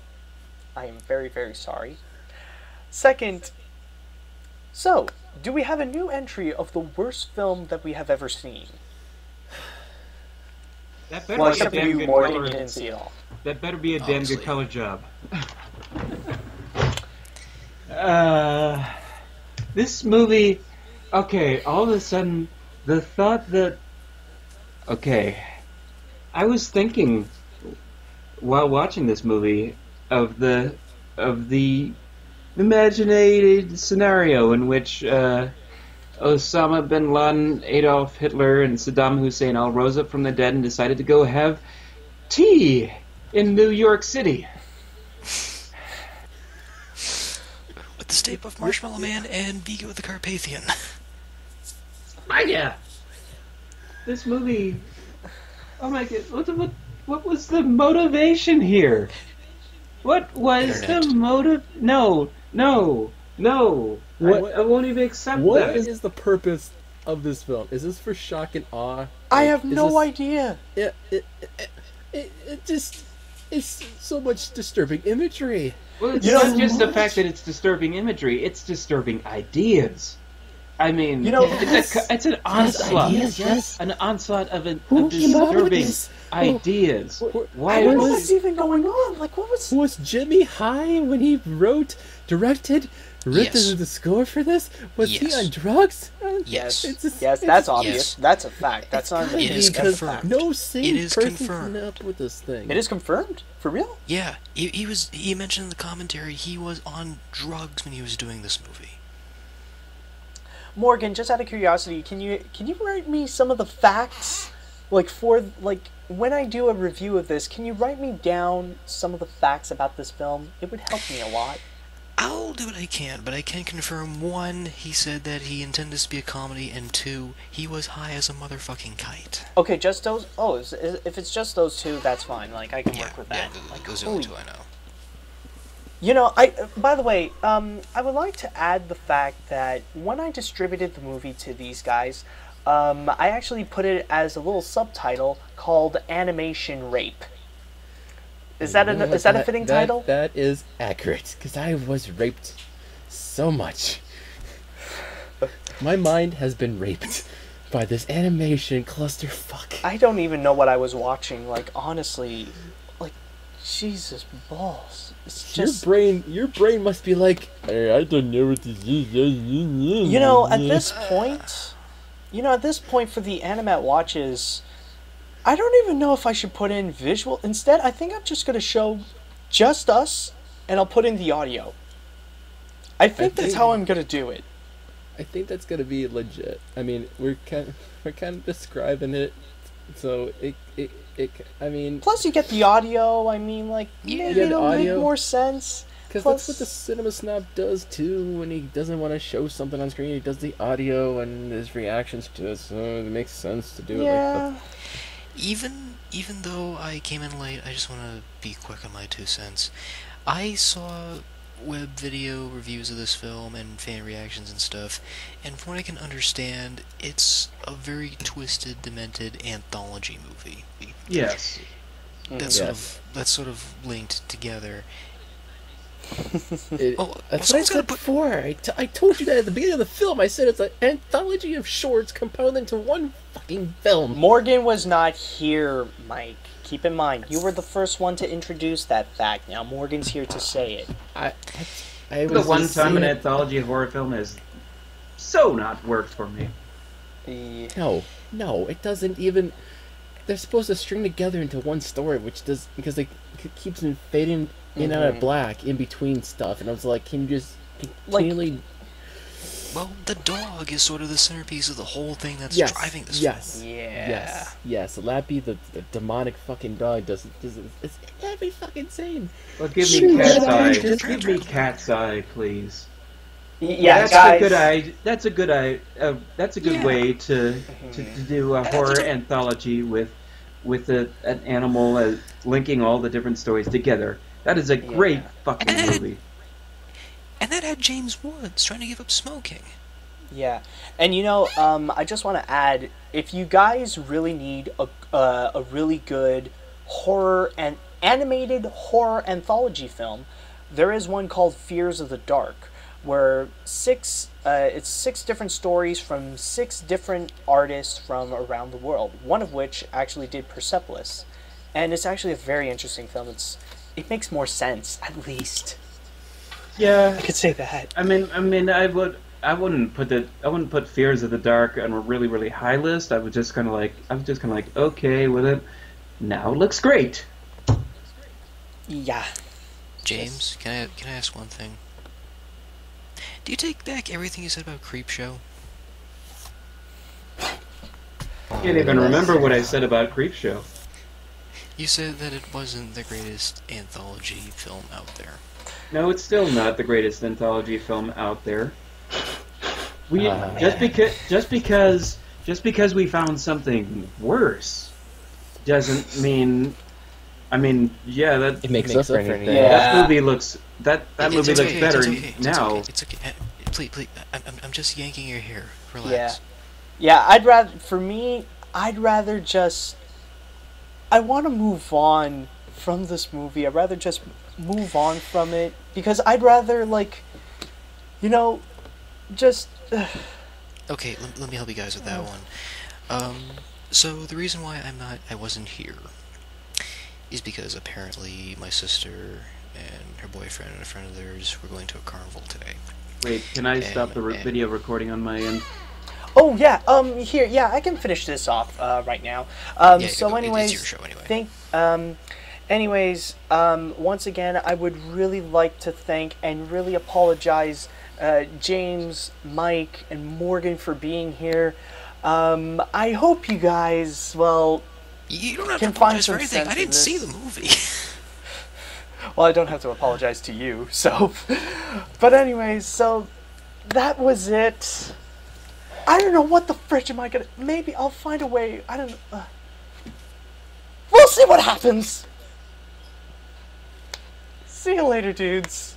I am very, very sorry. Second, so do we have a new entry of the worst film that we have ever seen? That better Well, be a damn good color. you didn't see it all. That better be a damn Obviously. good color job. uh, this movie. Okay, all of a sudden, the thought that. Okay, I was thinking while watching this movie of the of the imaginated scenario in which uh, Osama bin Laden, Adolf Hitler, and Saddam Hussein all rose up from the dead and decided to go have tea in New York City. With the Stay Puft Marshmallow Man and Vigo the Carpathian. My yeah. This movie. Oh my god! What, what what was the motivation here? What was the motive? No, no, no. What- I, I won't even accept What that. is the purpose of this film? Is this for shock and awe? I have no this- idea. It, it, it, it, it just it's so much disturbing imagery. Well, it's You not know- just the fact that it's disturbing imagery; it's disturbing ideas. I mean, You know- it's, a, it's an onslaught. ideas, yes. An onslaught of, an, Who of came up with disturbing ideas. Who- Why I don't was what's even going on. Like, what was? Was Jimmy high when he wrote, directed, written Yes. the score for this? Was he on drugs? Uh, Yes. It's just, Yes, it's that's just- obvious. Yes. That's a fact. That's not gotta even It be, is that's a because fact. confirmed. No sane It is person confirmed. up with this thing. It is confirmed for real. Yeah, he, he was. He mentioned in the commentary he was on drugs when he was doing this movie. Morgan, just out of curiosity, can you can you write me some of the facts, like for like when I do a review of this? Can you write me down some of the facts about this film? It would help me a lot. I'll do what I can, but I can confirm one, he said that he intended this to be a comedy, and two, he was high as a motherfucking kite. Okay, just those. Oh, is, is, if it's just those two, that's fine. Like I can Yeah, work with that. th- like, those are the two I know. You know, I. By the way, um, I would like to add the fact that when I distributed the movie to these guys, um, I actually put it as a little subtitle called "Animation Rape." Is that a is that a fitting that- title? That is accurate, because I was raped so much. My mind has been raped by this animation clusterfuck. I don't even know what I was watching. Like honestly, like Jesus balls. It's just your brain, your brain must be like, hey, I don't know what this is. You you know at this point, you know at this point for the Animat watches, I don't even know if I should put in visual. Instead, I think I'm just gonna show just us, and I'll put in the audio. I think that's think- how I'm gonna do it. I think that's gonna be legit. I mean, we're kind, we're kind of describing it, so it, it, it. I mean, Plus, you get the audio. I mean, like Yeah, maybe it'll audio. make more sense. Because that's what the cinema snob does too. When he doesn't want to show something on screen, he does the audio and his reactions to it. So it makes sense to do it like Yeah. Even even though I came in late, I just want to be quick on my two cents. I saw web video reviews of this film and fan reactions and stuff, and from what I can understand, it's a very twisted, demented anthology movie. Yes. That's sort of that's sort of linked together. It- Oh, that's what I someone's gotta said put- before. I, t- I told you that at the beginning of the film. I said it's an anthology of shorts compiled into one fucking film. Morgan was not here, Mike. Keep in mind, you were the first one to introduce that fact. Now Morgan's here to say it. I, I, I The one time an saying it- anthology horror film has so not worked for me. The- No, no, it doesn't even. They're supposed to string together into one story, which does because they it keeps them fading in and out of black in between stuff, and I was like, can you just Like- Well, the dog is sort of the centerpiece of the whole thing that's yes, driving this yes, film. Yeah. yes, yes. Labby, the, the demonic fucking dog, doesn't. does it's every fucking scene. Well, give Shoot, me cat's eye. shoot. Just give me cat's eye, please. Yeah, that's guys. a good eye. That's a good eye. Uh, that's a good Yeah. way to, to to do a horror anthology with with a, an animal uh, linking all the different stories together. That is a great fucking movie. And that had James Woods trying to give up smoking. Yeah, and you know, um, I just want to add, if you guys really need a uh, a really good horror and animated horror anthology film, there is one called Fears of the Dark, where six uh, it's six different stories from six different artists from around the world. One of which actually did Persepolis, and it's actually a very interesting film. It's it makes more sense, at least. Yeah, I could say that. I mean, I mean, I would, I wouldn't put the, I wouldn't put Fears of the Dark on a really, really high list. I was just kind of like, I was just kind of like, okay with it. Now it looks great. Yeah. James, can I can I ask one thing? Do you take back everything you said about Creepshow? Can't even remember what I said about Creepshow. You said that it wasn't the greatest anthology film out there. No, it's still not the greatest anthology film out there. We Uh, just because just because just because we found something worse doesn't mean. I mean, yeah, that It makes, Makes up up for for anything. Yeah. that movie looks that that It's movie okay, looks it's better okay, it's now. okay, It's okay. Uh, Please, please. I'm, I'm, I'm just yanking your hair. Relax. Yeah, Yeah, I'd rather for me, I'd rather just I want to move on from this movie. I'd rather just move on from it because I'd rather like you know just Okay, let, let me help you guys with that one. Um, so the reason why I'm not, I wasn't here, is because apparently my sister and her boyfriend and a friend of theirs were going to a carnival today. Wait, can I stop the re- video recording on my end? Oh yeah, um here yeah, I can finish this off uh, right now. Um Yeah, so go- anyways, your show anyway. Thank um anyways, um once again I would really like to thank and really apologize uh, James, Mike, and Morgan for being here. Um, I hope you guys, well, You don't have Can to find apologize for some anything. I didn't see the movie. well, I don't have to apologize to you, so. But anyways, so that was it. I don't know what the fridge am I gonna. Maybe I'll find a way. I don't. Uh, we'll see what happens. See you later, dudes.